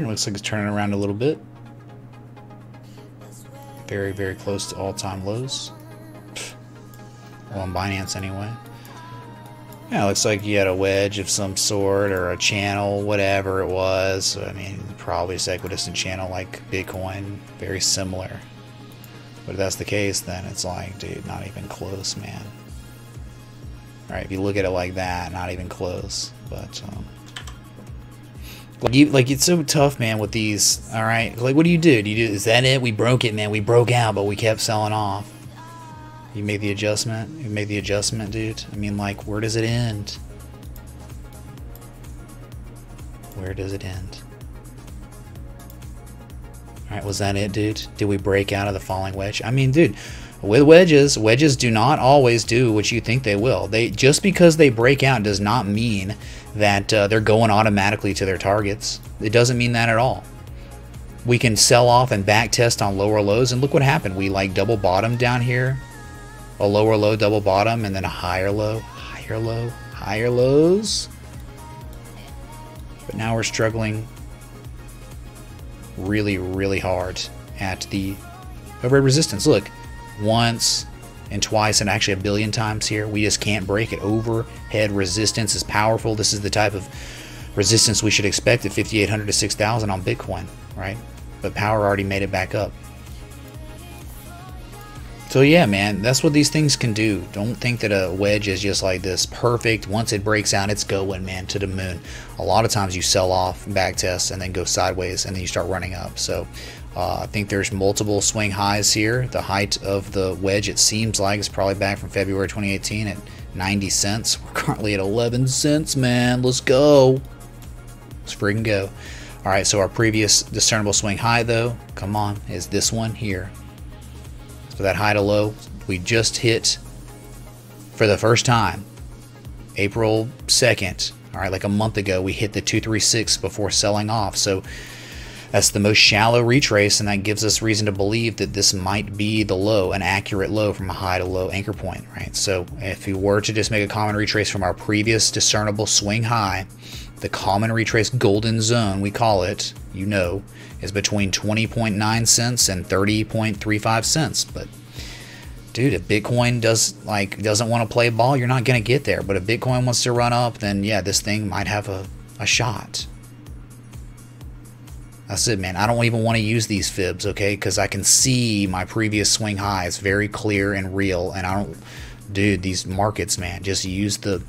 It looks like it's turning around a little bit. Very, very close to all-time lows. Well, on Binance anyway. Yeah, looks like you had a wedge of some sort or a channel, whatever it was. I mean, probably a equidistant channel like Bitcoin, very similar. But if that's the case, then it's like, dude, not even close, man. Alright, if you look at it like that, not even close. But, um, like you, like it's so tough, man. With these, all right. Like, what do you do? Do you do? Is that it? We broke it, man. We broke out, but we kept selling off. You made the adjustment. You made the adjustment, dude. I mean, like, where does it end? Where does it end? All right, was that it, dude? Did we break out of the falling wedge? I mean, dude, with wedges, wedges do not always do what you think they will. They just because they break out does not mean that uh, they're going automatically to their targets. It doesn't mean that at all. We can sell off and back test on lower lows, and look what happened. We like double bottom down here, a lower low, double bottom, and then a higher low, higher low, higher lows. But now we're struggling really, really hard at the overhead resistance. Look, once and twice and actually a billion times here. We just can't break it. Overhead resistance is powerful. This is the type of resistance we should expect at 5800 to 6000 on Bitcoin, right? But power already made it back up. So yeah, man, that's what these things can do. Don't think that a wedge is just like this perfect. Once it breaks out, it's going, man, to the moon. A lot of times you sell off, back test, and then go sideways, and then you start running up. So uh, I think there's multiple swing highs here. The height of the wedge, it seems like, is probably back from February 2018 at 90 cents. We're currently at 11 cents, man. Let's go. Let's freaking go. All right, so our previous discernible swing high, though, come on, is this one here. So that high to low, we just hit for the first time, April 2nd. All right, like a month ago, we hit the 236 before selling off. So that's the most shallow retrace, and that gives us reason to believe that this might be the low, an accurate low from a high to low anchor point, right? So if we were to just make a common retrace from our previous discernible swing high, the common retrace golden zone, we call it, you know, is between 20.9 cents and 30.35 cents. But dude, if Bitcoin does like doesn't want to play ball, you're not gonna get there. But if Bitcoin wants to run up, then yeah, this thing might have a, a shot. That's said, man. I don't even want to use these fibs, okay? Because I can see my previous swing highs very clear and real, and I don't, dude. These markets, man, just use the,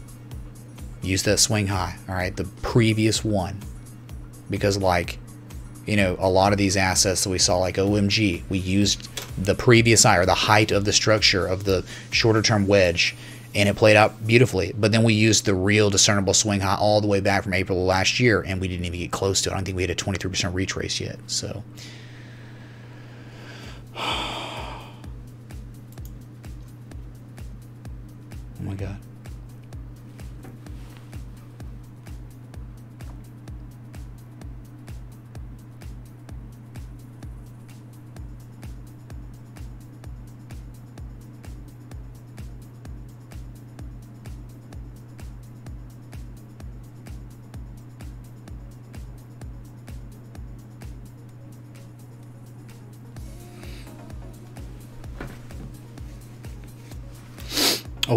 use that swing high, all right, the previous one, because like, you know, a lot of these assets that we saw, like OMG, we used the previous high or the height of the structure of the shorter term wedge and it played out beautifully. But then we used the real discernible swing high all the way back from April last year, and we didn't even get close to it. I don't think we had a 23% retrace yet. So. oh my God.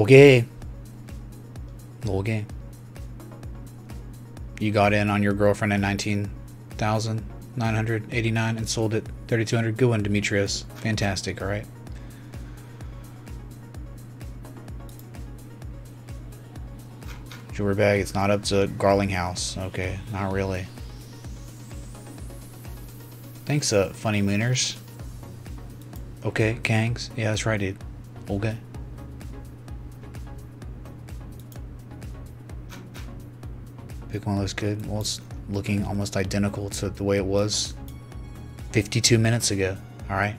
Okay. Okay. You got in on your girlfriend at 19,989 and sold it 3,200. Good one, Demetrius. Fantastic, all right? Jewelry bag, it's not up to Garlinghouse. Okay, not really. Thanks, uh, Funny Mooners. Okay, Kangs. Yeah, that's right, dude. Okay. Pick one looks good. Well, it's looking almost identical to the way it was 52 minutes ago. All right.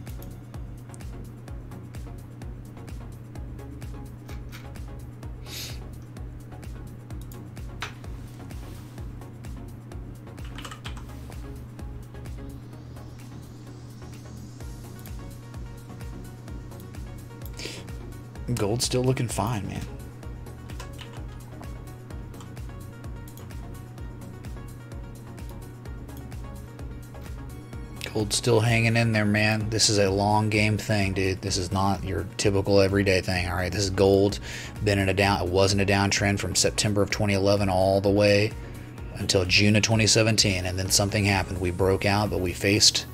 Gold's still looking fine, man. Still hanging in there, man. This is a long game thing, dude. This is not your typical everyday thing. All right, this is gold. Been in a down. It wasn't a downtrend from September of 2011 all the way until June of 2017, and then something happened. We broke out, but we faced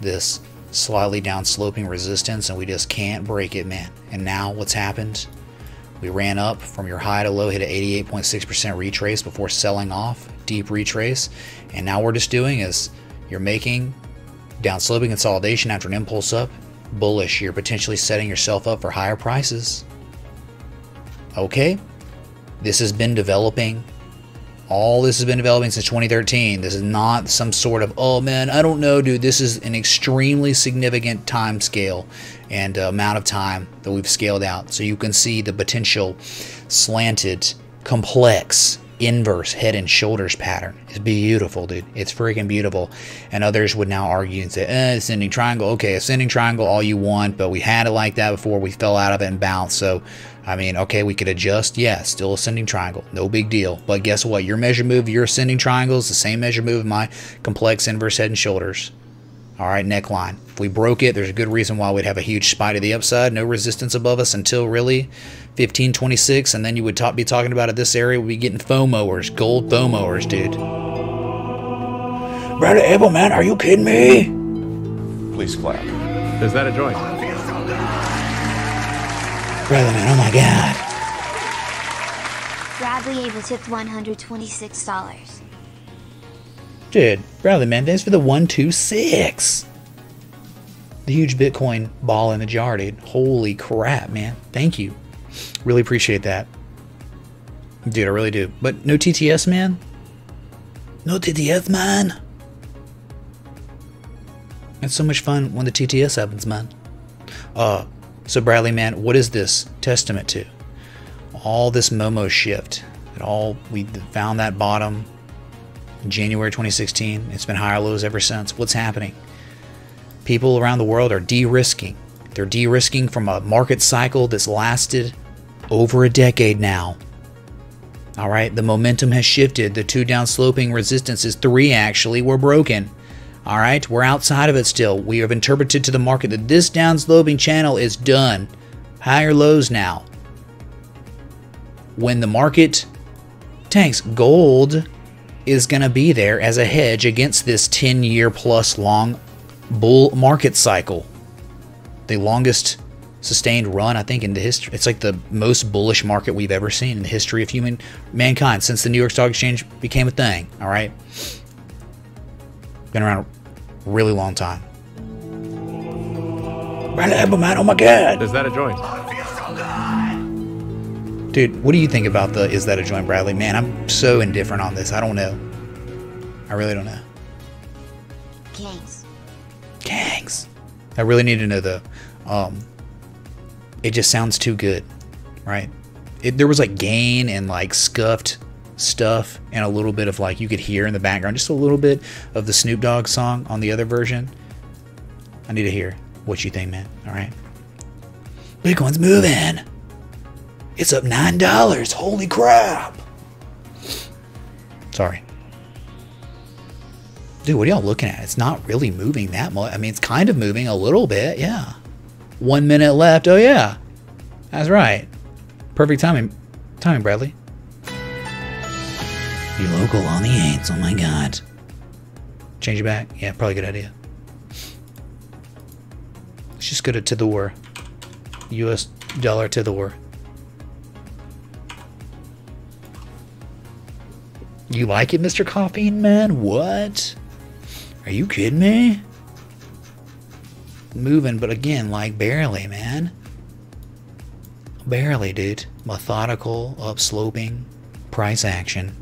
this slightly down sloping resistance, and we just can't break it, man. And now what's happened? We ran up from your high to low, hit an 88.6% retrace before selling off, deep retrace, and now we're just doing is you're making down sloping consolidation after an impulse up, bullish. You're potentially setting yourself up for higher prices. Okay, this has been developing. All this has been developing since 2013. This is not some sort of, oh man, I don't know, dude. This is an extremely significant time scale and uh, amount of time that we've scaled out. So you can see the potential slanted, complex, inverse head and shoulders pattern. It's beautiful, dude. It's freaking beautiful. And others would now argue and say, eh, ascending triangle. Okay, ascending triangle, all you want, but we had it like that before. We fell out of it and bounced. So, I mean, okay, we could adjust. Yeah, still ascending triangle. No big deal. But guess what? Your measure move, your ascending triangle is the same measure move of my complex inverse head and shoulders. All right, neckline. If we broke it, there's a good reason why we'd have a huge spike to the upside. No resistance above us until really 1526, and then you would talk, be talking about it. This area would be getting FOMOers, gold FOMOers, dude. Brother Abel, man, are you kidding me? Please clap. Is that a joint? Brother, man, oh my god. Bradley Abel tipped $126. Dude, Bradley, man, thanks for the 126. The huge Bitcoin ball in the jar, dude. Holy crap, man. Thank you. Really appreciate that. Dude, I really do. But no TTS, man? No TTS, man? It's so much fun when the TTS happens, man. Uh, so Bradley, man, what is this testament to? All this Momo shift. It all we found that bottom January 2016. It's been higher lows ever since. What's happening? People around the world are de-risking. They're de-risking from a market cycle that's lasted over a decade now. All right, the momentum has shifted. The two down sloping resistances, three actually, were broken. All right, we're outside of it still. We have interpreted to the market that this down sloping channel is done. Higher lows now. When the market tanks, gold is going to be there as a hedge against this 10 year plus long bull market cycle. The longest sustained run, I think, in the history. It's like the most bullish market we've ever seen in the history of human mankind since the New York Stock Exchange became a thing. All right, been around a really long time. Man, oh my god! Is that a joint? Dude, what do you think about the is that a joint, Bradley? Man, I'm so indifferent on this. I don't know. I really don't know. Gangs. Gangs. I really need to know though. Um, it just sounds too good, right? It, there was like gain and like scuffed stuff and a little bit of like you could hear in the background just a little bit of the Snoop Dogg song on the other version. I need to hear what you think, man. All right. Bitcoin's moving. It's up nine dollars. Holy crap! Sorry. Dude, what are y'all looking at? It's not really moving that much. I mean, it's kind of moving a little bit, yeah. One minute left. Oh, yeah. That's right. Perfect timing. Timing, Bradley. You local on the 8th. Oh my god. Change it back? Yeah, probably a good idea. Let's just go to to the war. US dollar to the war. You like it, Mr. Caffeine Man? What? Are you kidding me? Moving, but again, like barely, man. Barely, dude. Methodical, upsloping, price action.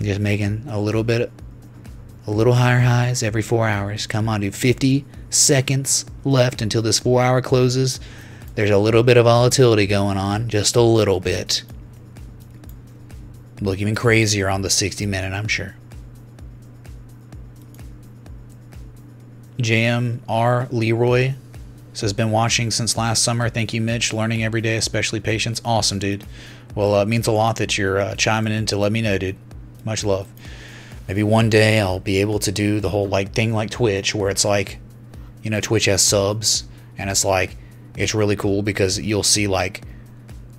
Just making a little bit, a little higher highs every four hours. Come on, dude. 50 seconds left until this four hour closes. There's a little bit of volatility going on, just a little bit. Look even crazier on the 60 minute, I'm sure. JMR Leroy says, been watching since last summer. Thank you, Mitch. Learning every day, especially patience. Awesome, dude. Well, uh, it means a lot that you're uh, chiming in to let me know, dude. Much love. Maybe one day I'll be able to do the whole like thing like Twitch, where it's like, you know, Twitch has subs, and it's like, it's really cool because you'll see like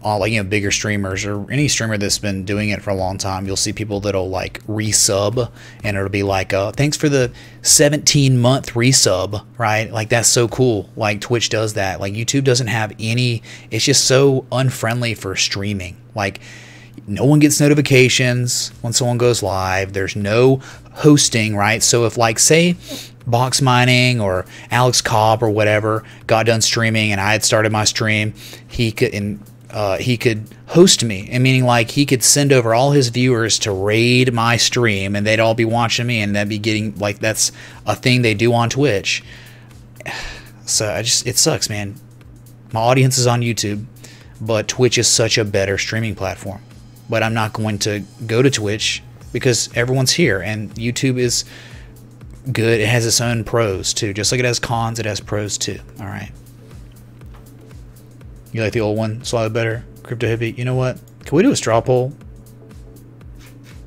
all like you know bigger streamers or any streamer that's been doing it for a long time you'll see people that'll like resub and it'll be like uh thanks for the 17 month resub right? Like that's so cool. Like twitch does that. Like youtube doesn't have any it's just so unfriendly for streaming. Like no one gets notifications when someone goes live. There's no hosting right? So if like say box mining or alex cobb or whatever got done streaming and i had started my stream he could and uh, he could host me, and meaning like he could send over all his viewers to raid my stream, and they'd all be watching me, and that'd be getting like that's a thing they do on Twitch. So I just it sucks, man. My audience is on YouTube, but Twitch is such a better streaming platform. But I'm not going to go to Twitch because everyone's here, and YouTube is good. It has its own pros too, just like it has cons. It has pros too. All right. You like the old one slightly better? Crypto Hippie. You know what? Can we do a straw poll?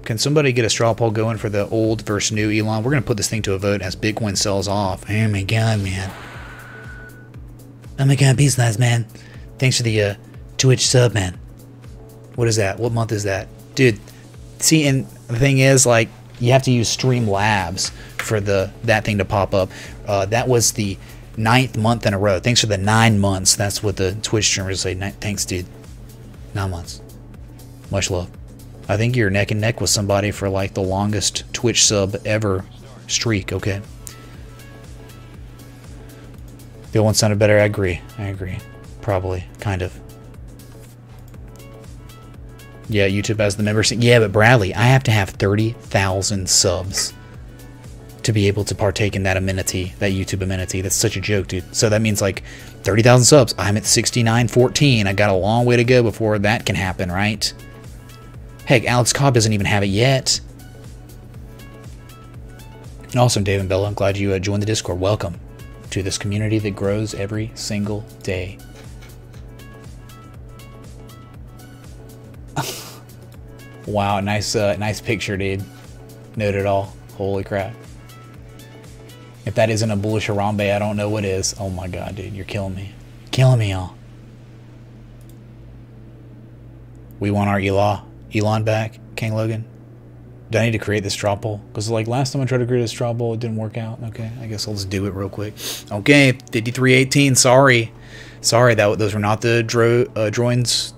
Can somebody get a straw poll going for the old versus new Elon? We're going to put this thing to a vote as Bitcoin sells off. Oh my god, man. Oh my god, peace lads, man. Thanks for the uh, Twitch sub, man. What is that? What month is that? Dude, see, and the thing is, like, you have to use Streamlabs for the that thing to pop up. Uh, that was the ninth month in a row. Thanks for the nine months. That's what the Twitch streamers say. Thanks, dude. Nine months. Much love. I think you're neck and neck with somebody for like the longest Twitch sub ever streak. Okay. The old one sounded better. I agree. I agree. Probably. Kind of. Yeah, YouTube has the members. Yeah, but Bradley, I have to have 30,000 subs to be able to partake in that amenity, that YouTube amenity. That's such a joke, dude. So that means like 30,000 subs. I'm at 6914. I got a long way to go before that can happen, right? Heck, Alex Cobb doesn't even have it yet. And awesome, Dave and Bella. I'm glad you uh, joined the Discord. Welcome to this community that grows every single day. wow, nice, uh, nice picture, dude. Note it all. Holy crap. If that isn't a bullish Harambe, I don't know what is. Oh my god, dude, you're killing me. Killing me, y'all. We want our Elon, Elon back, King Logan. Do I need to create this straw poll? Because like last time I tried to create a straw poll, it didn't work out. Okay, I guess I'll just do it real quick. Okay, 5318, sorry. Sorry, that those were not the dro uh, drones,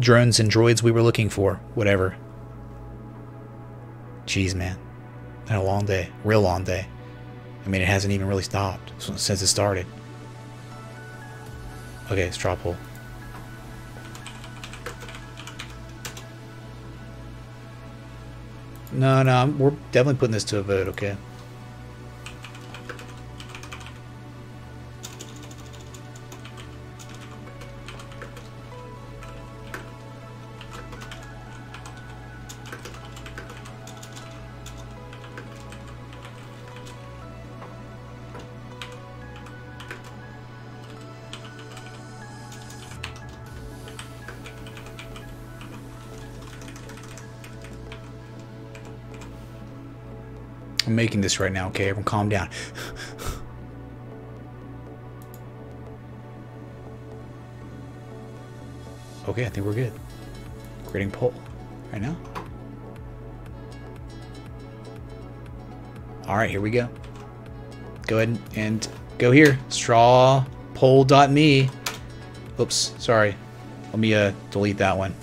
drones and droids we were looking for. Whatever. Jeez, man. Had a long day. Real long day. I mean, it hasn't even really stopped since it started. Okay, straw poll. No, no, we're definitely putting this to a vote, okay? Making this right now, okay? Everyone calm down. okay, I think we're good. Creating poll right now. All right, here we go. Go ahead and go here. Straw Strawpoll.me. Oops, sorry. Let me uh, delete that one.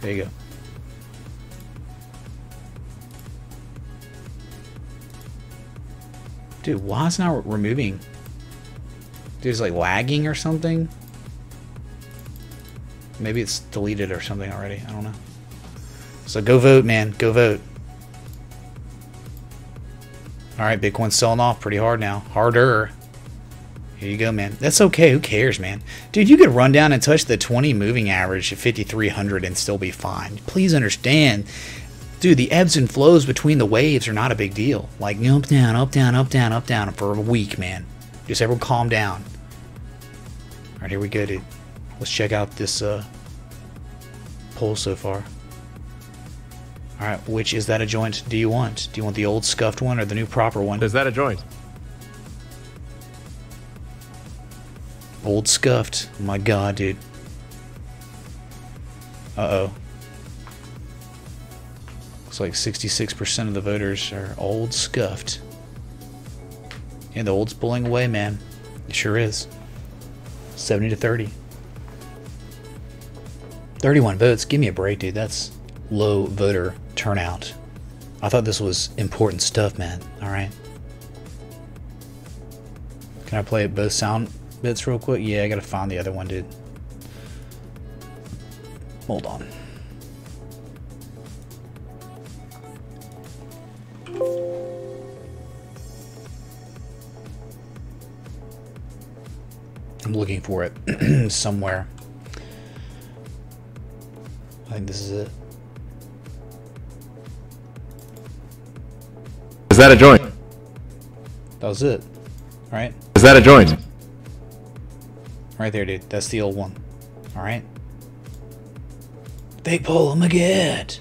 There you go. Dude, why is not removing? Dude, it's like lagging or something? Maybe it's deleted or something already. I don't know. So go vote, man. Go vote. Alright, Bitcoin's selling off pretty hard now. Harder. Here you go, man. That's okay. Who cares, man? Dude, you could run down and touch the 20 moving average at 5,300 and still be fine. Please understand. Dude, the ebbs and flows between the waves are not a big deal. Like, up, down, up, down, up, down, up, down for a week, man. Just everyone calm down. Alright, here we go, dude. Let's check out this uh, poll so far. Alright, which is that a joint do you want? Do you want the old scuffed one or the new proper one? Is that a joint? Old scuffed. Oh my god, dude. Uh-oh. Looks like 66% of the voters are old scuffed. And the old's pulling away, man. It sure is. 70 to 30. 31 votes. Give me a break, dude. That's low voter turnout. I thought this was important stuff, man. All right. Can I play both sound bits real quick? Yeah, I gotta find the other one, dude. Hold on. I'm looking for it somewhere. I think this is it. Is that a joint? That was it. Alright? Is that a joint? Right there, dude. That's the old one. Alright? Big pull. Oh my god.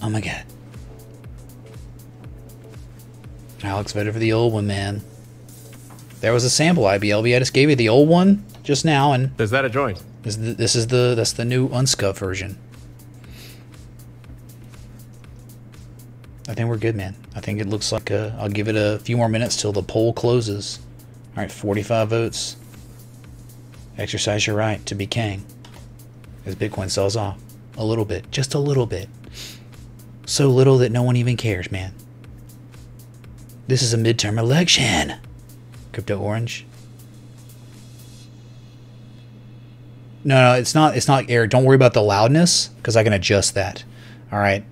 Oh my god. Alex voted for the old one, man. There was a sample IBLB. I just gave you the old one just now, and Is that a joint? this is the, this is the that's the new unscuffed version. I think we're good, man. I think it looks like uh, I'll give it a few more minutes till the poll closes. All right, 45 votes. Exercise your right to be king. As Bitcoin sells off a little bit, just a little bit. So little that no one even cares, man. This is a midterm election. Crypto Orange. No, no, it's not. It's not air. Don't worry about the loudness because I can adjust that. All right,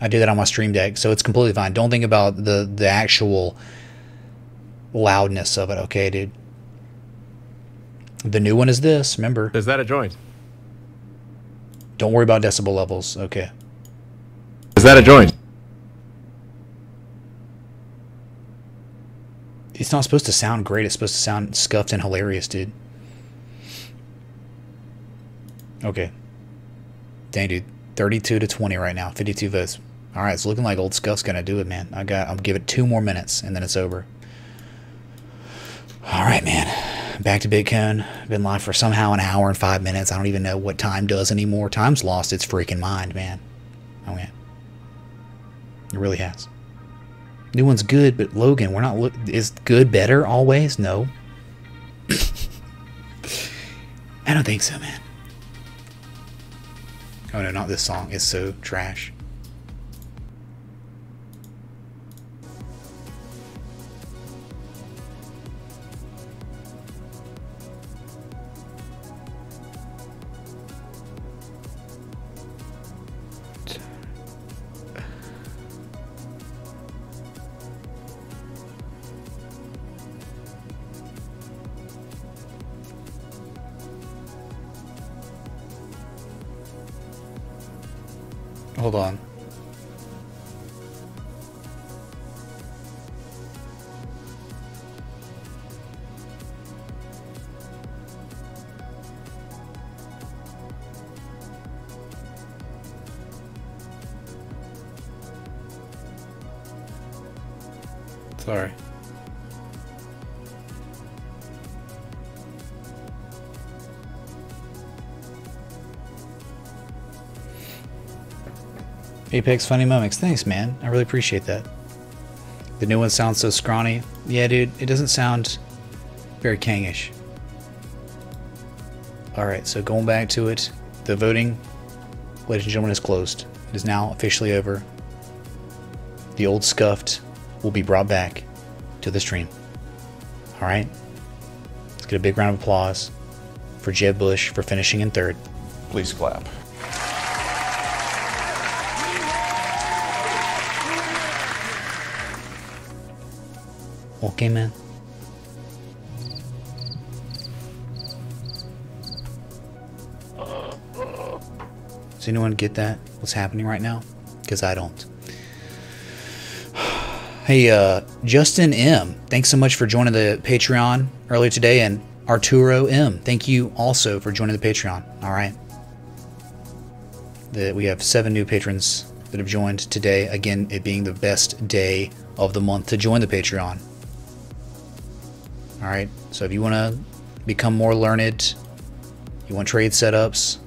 I do that on my Stream Deck, so it's completely fine. Don't think about the the actual loudness of it. Okay, dude. The new one is this. Remember, Is that a joint? don't worry about decibel levels. Okay. Is that a joint? It's not supposed to sound great. It's supposed to sound scuffed and hilarious, dude. Okay. Dang, dude. 32 to 20 right now. 52 votes. All right, it's looking like Old Scuff's gonna do it, man. I got. I'll give it two more minutes, and then it's over. All right, man. Back to Bitcoin. Been live for somehow an hour and five minutes. I don't even know what time does anymore. Time's lost its freaking mind, man. Oh yeah. It really has. New one's good, but Logan, we're not look. Is good better always? No. I don't think so, man. Oh no, not this song. It's so trash. Hold on. Apex Funny Moments. Thanks, man. I really appreciate that. The new one sounds so scrawny. Yeah, dude, it doesn't sound very Kangish. Alright, so going back to it, the voting, ladies and gentlemen, is closed. It is now officially over. The old scuffed will be brought back to the stream. Alright? Let's get a big round of applause for Jeb Bush for finishing in third. Please clap. Okay, man. Does anyone get that? What's happening right now? Because I don't. Hey, uh, Justin M. Thanks so much for joining the Patreon earlier today, and Arturo M. Thank you also for joining the Patreon. All right. The, we have seven new patrons that have joined today. Again, it being the best day of the month to join the Patreon. All right. So if you want to become more learned, you want trade setups,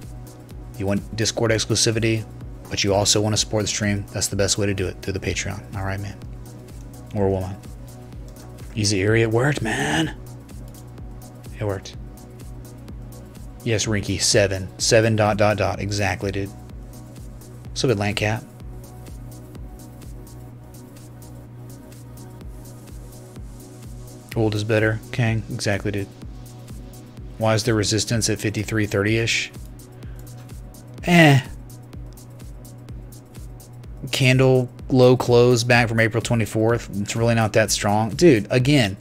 you want Discord exclusivity, but you also want to support the stream, that's the best way to do it through the Patreon. All right, man. Or woman. Easy area. It worked, man. It worked. Yes, Rinky. Seven. Seven dot dot dot. Exactly, dude. So good, Landcat. Is better. Kang. Exactly, dude. Why is the resistance at 5330-ish? Eh. Candle low close back from April 24th. It's really not that strong. Dude, again,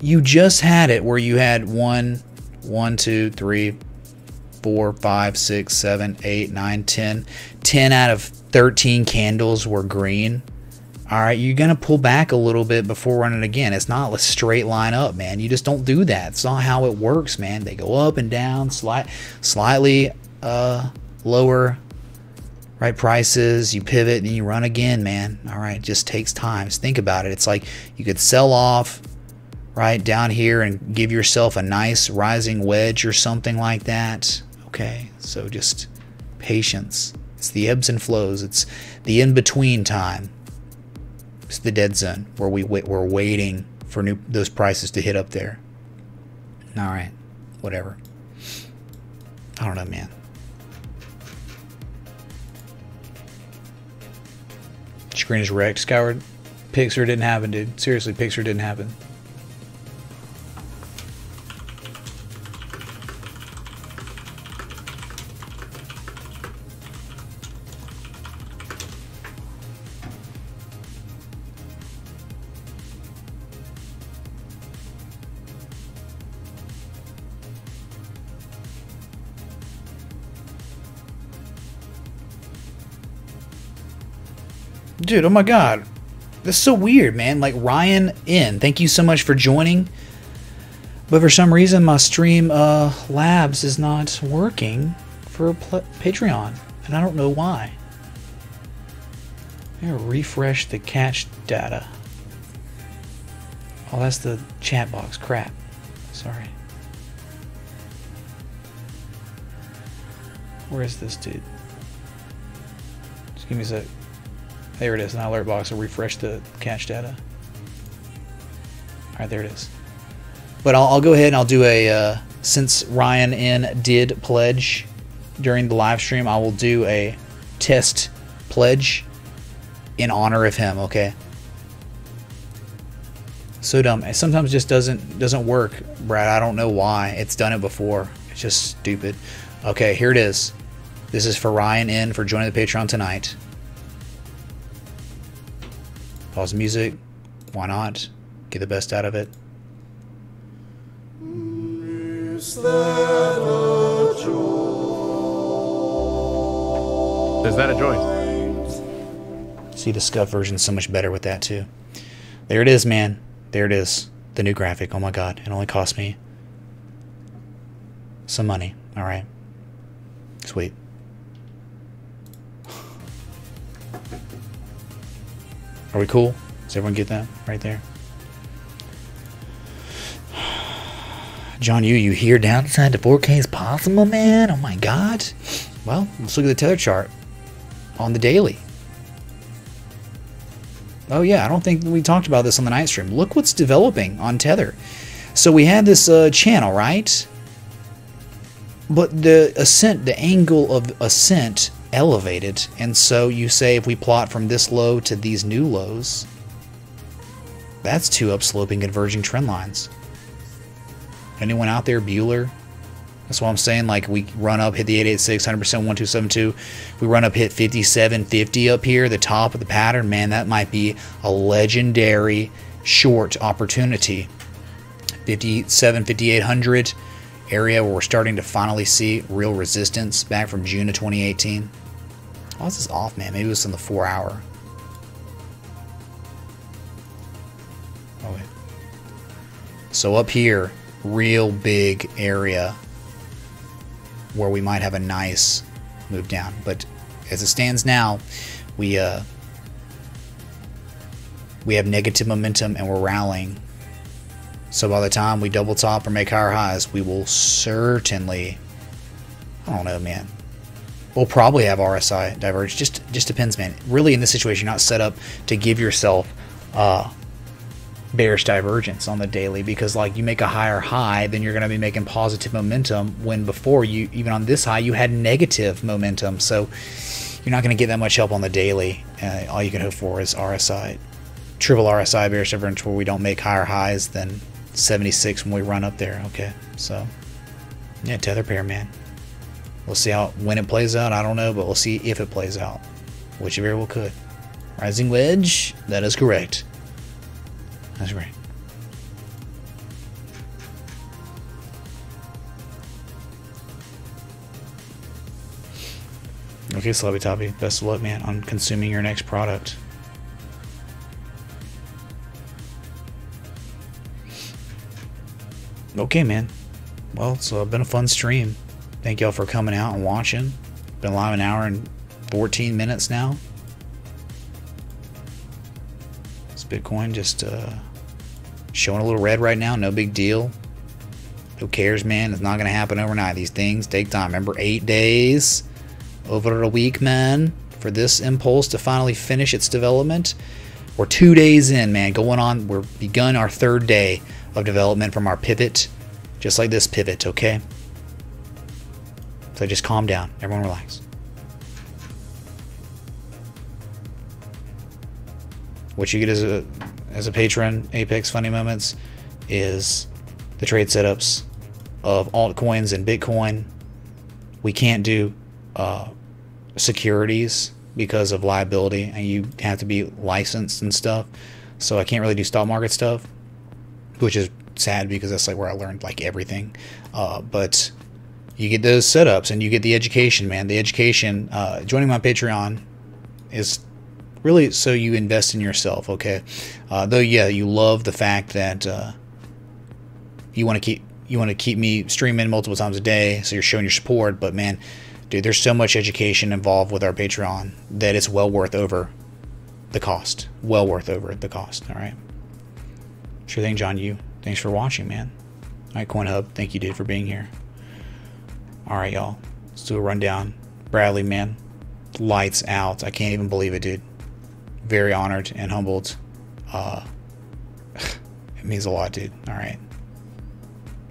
you just had it where you had one, one, two, three, four, five, six, seven, eight, nine, ten. Ten out of 13 candles were green. All right, you're going to pull back a little bit before running again. It's not a straight line up, man. You just don't do that. It's not how it works, man. They go up and down, slight, slightly uh, lower right prices. You pivot and you run again, man. All right, just takes time. Just think about it. It's like you could sell off right down here and give yourself a nice rising wedge or something like that. Okay, so just patience. It's the ebbs and flows. It's the in between time. It's the dead zone where we we're waiting for new those prices to hit up there. All right, whatever. I don't know, man. Screen is wrecked. Skyward Pixar didn't happen, dude. Seriously, Pixar didn't happen. Dude, oh my god. That's so weird, man. Like Ryan N. Thank you so much for joining. But for some reason my stream uh labs is not working for Patreon. And I don't know why. I'm gonna refresh the cache data. Oh, that's the chat box. Crap. Sorry. Where is this dude? Just give me a sec. There it is, an alert box will refresh the cache data. Alright, there it is. But I'll, I'll, go ahead and I'll do a, uh, since Ryan N did pledge during the live stream, I will do a test pledge in honor of him, okay? So dumb. It sometimes just doesn't doesn't work, Brad. I don't know why. It's done it before. It's just stupid. Okay, here it is. This is for Ryan N for joining the Patreon tonight. Pause music. Why not? Get the best out of it. Is that a joint? See the scuff version so much better with that too. There it is, man. There it is. The new graphic. Oh my god. It only cost me some money. Alright. Sweet. Are we cool? Does everyone get that right there? John, you you hear downside to 4K is possible, man? Oh my god. Well, let's look at the tether chart on the daily. Oh yeah, I don't think we talked about this on the night stream. Look what's developing on Tether. So we had this uh, channel, right? But the ascent, the angle of ascent elevated, and so you say if we plot from this low to these new lows, that's two upsloping converging trend lines. Anyone out there, Bueller? That's what I'm saying. Like we run up, hit the 886, 100%, 1272. We run up, hit 5750 up here, the top of the pattern. Man, that might be a legendary short opportunity. 57, 5800 area where we're starting to finally see real resistance back from June of 2018. Oh, this is off, man. Maybe it was in the four hour. Oh. So up here, real big area where we might have a nice move down. But as it stands now, we uh, we have negative momentum and we're rallying. So by the time we double top or make higher highs, we will certainly I don't know, man. We'll probably have RSI diverge. Just just depends, man. Really, in this situation, you're not set up to give yourself uh, bearish divergence on the daily because like you make a higher high then you're going to be making positive momentum when before you even on this high you had negative momentum so you're not going to get that much help on the daily uh, all you can hope for is RSI triple RSI bearish divergence where we don't make higher highs than 76 when we run up there okay? So yeah tether pair man. We'll see how when it plays out I don't know but we'll see if it plays out. Which very well could. Rising wedge that is correct. That's right. Okay, Slubby Toppy, best of luck, man, on consuming your next product. Okay, man. Well, it's uh, been a fun stream. Thank y'all for coming out and watching. Been live an hour and 14 minutes now. This bitcoin just uh, showing a little red right now. No big deal. Who cares, man? It's not going to happen overnight. These things take time. Remember, eight days over a week, man, for this impulse to finally finish its development. We're two days in, man, going on. We're begun our third day of development from our pivot, just like this pivot, okay? So just calm down. Everyone relax. What you get as a as a patron, Apex Funny Moments, is the trade setups of altcoins and Bitcoin. We can't do uh, securities because of liability, and you have to be licensed and stuff. So I can't really do stock market stuff, which is sad because that's like where I learned like everything. Uh, but you get those setups and you get the education, man. The education. Uh, joining my Patreon is really so you invest in yourself okay uh, though yeah you love the fact that uh, you want to keep you want to keep me streaming multiple times a day so you're showing your support but man dude there's so much education involved with our patreon that it's well worth over the cost well worth over the cost all right sure thing john you thanks for watching man all right coin hub thank you dude for being here all right y'all let's do a rundown bradley man lights out i can't even believe it dude very honored and humbled. Uh, it means a lot, dude. All right.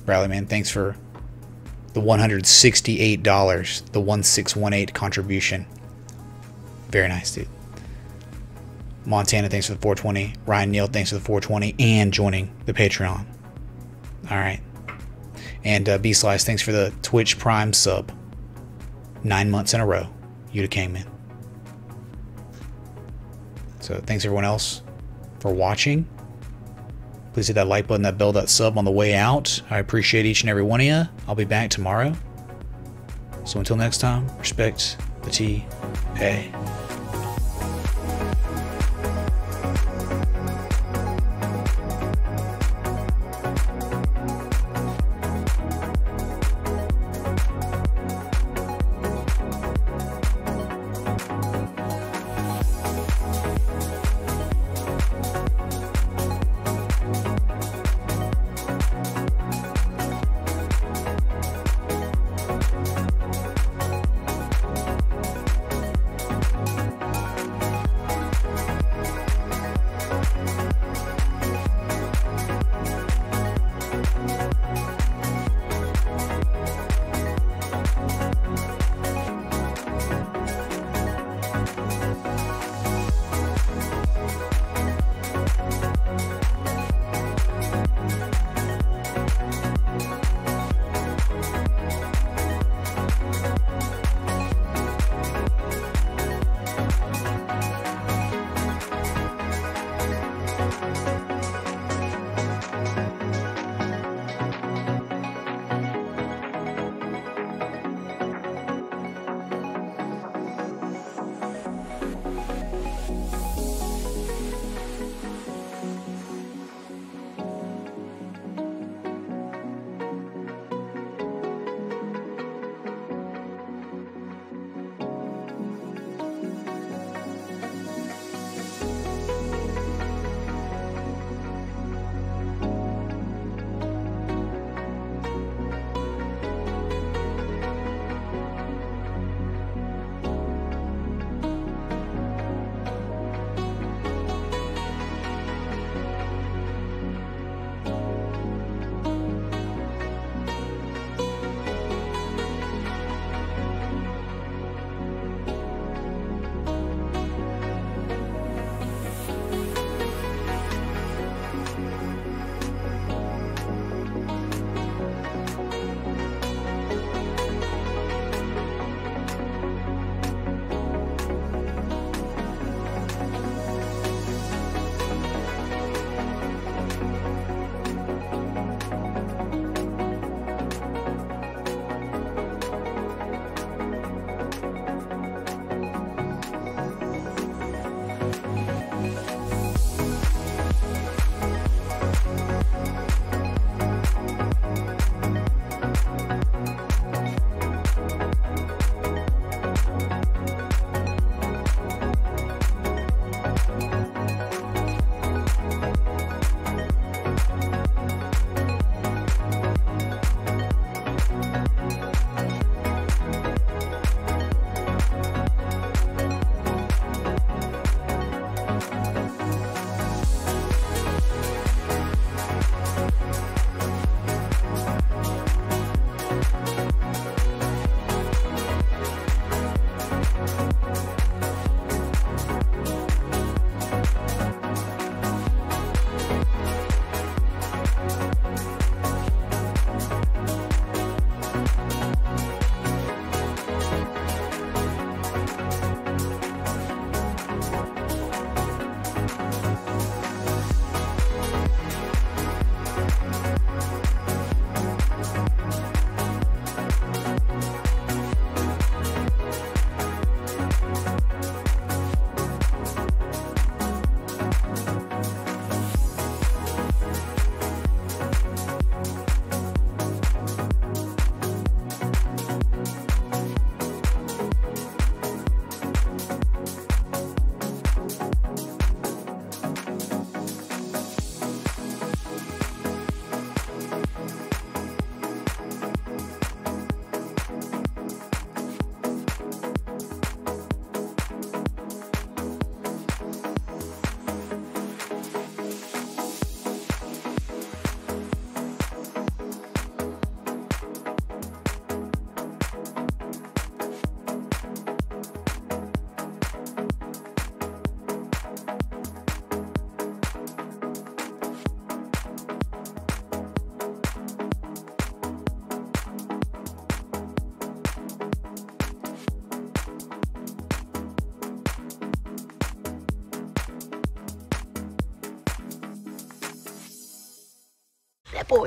Bradley, man, thanks for the $168, the 1618 contribution. Very nice, dude. Montana, thanks for the 420. Ryan Neal, thanks for the 420 and joining the Patreon. All right. And uh, B Slice, thanks for the Twitch Prime sub. Nine months in a row. You king, man. So thanks everyone else for watching. Please hit that like button, that bell, that sub on the way out. I appreciate each and every one of you. I'll be back tomorrow. So until next time, respect the T. A.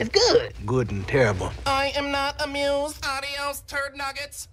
It's good. Good and terrible. I am not amused. Adios, turd nuggets.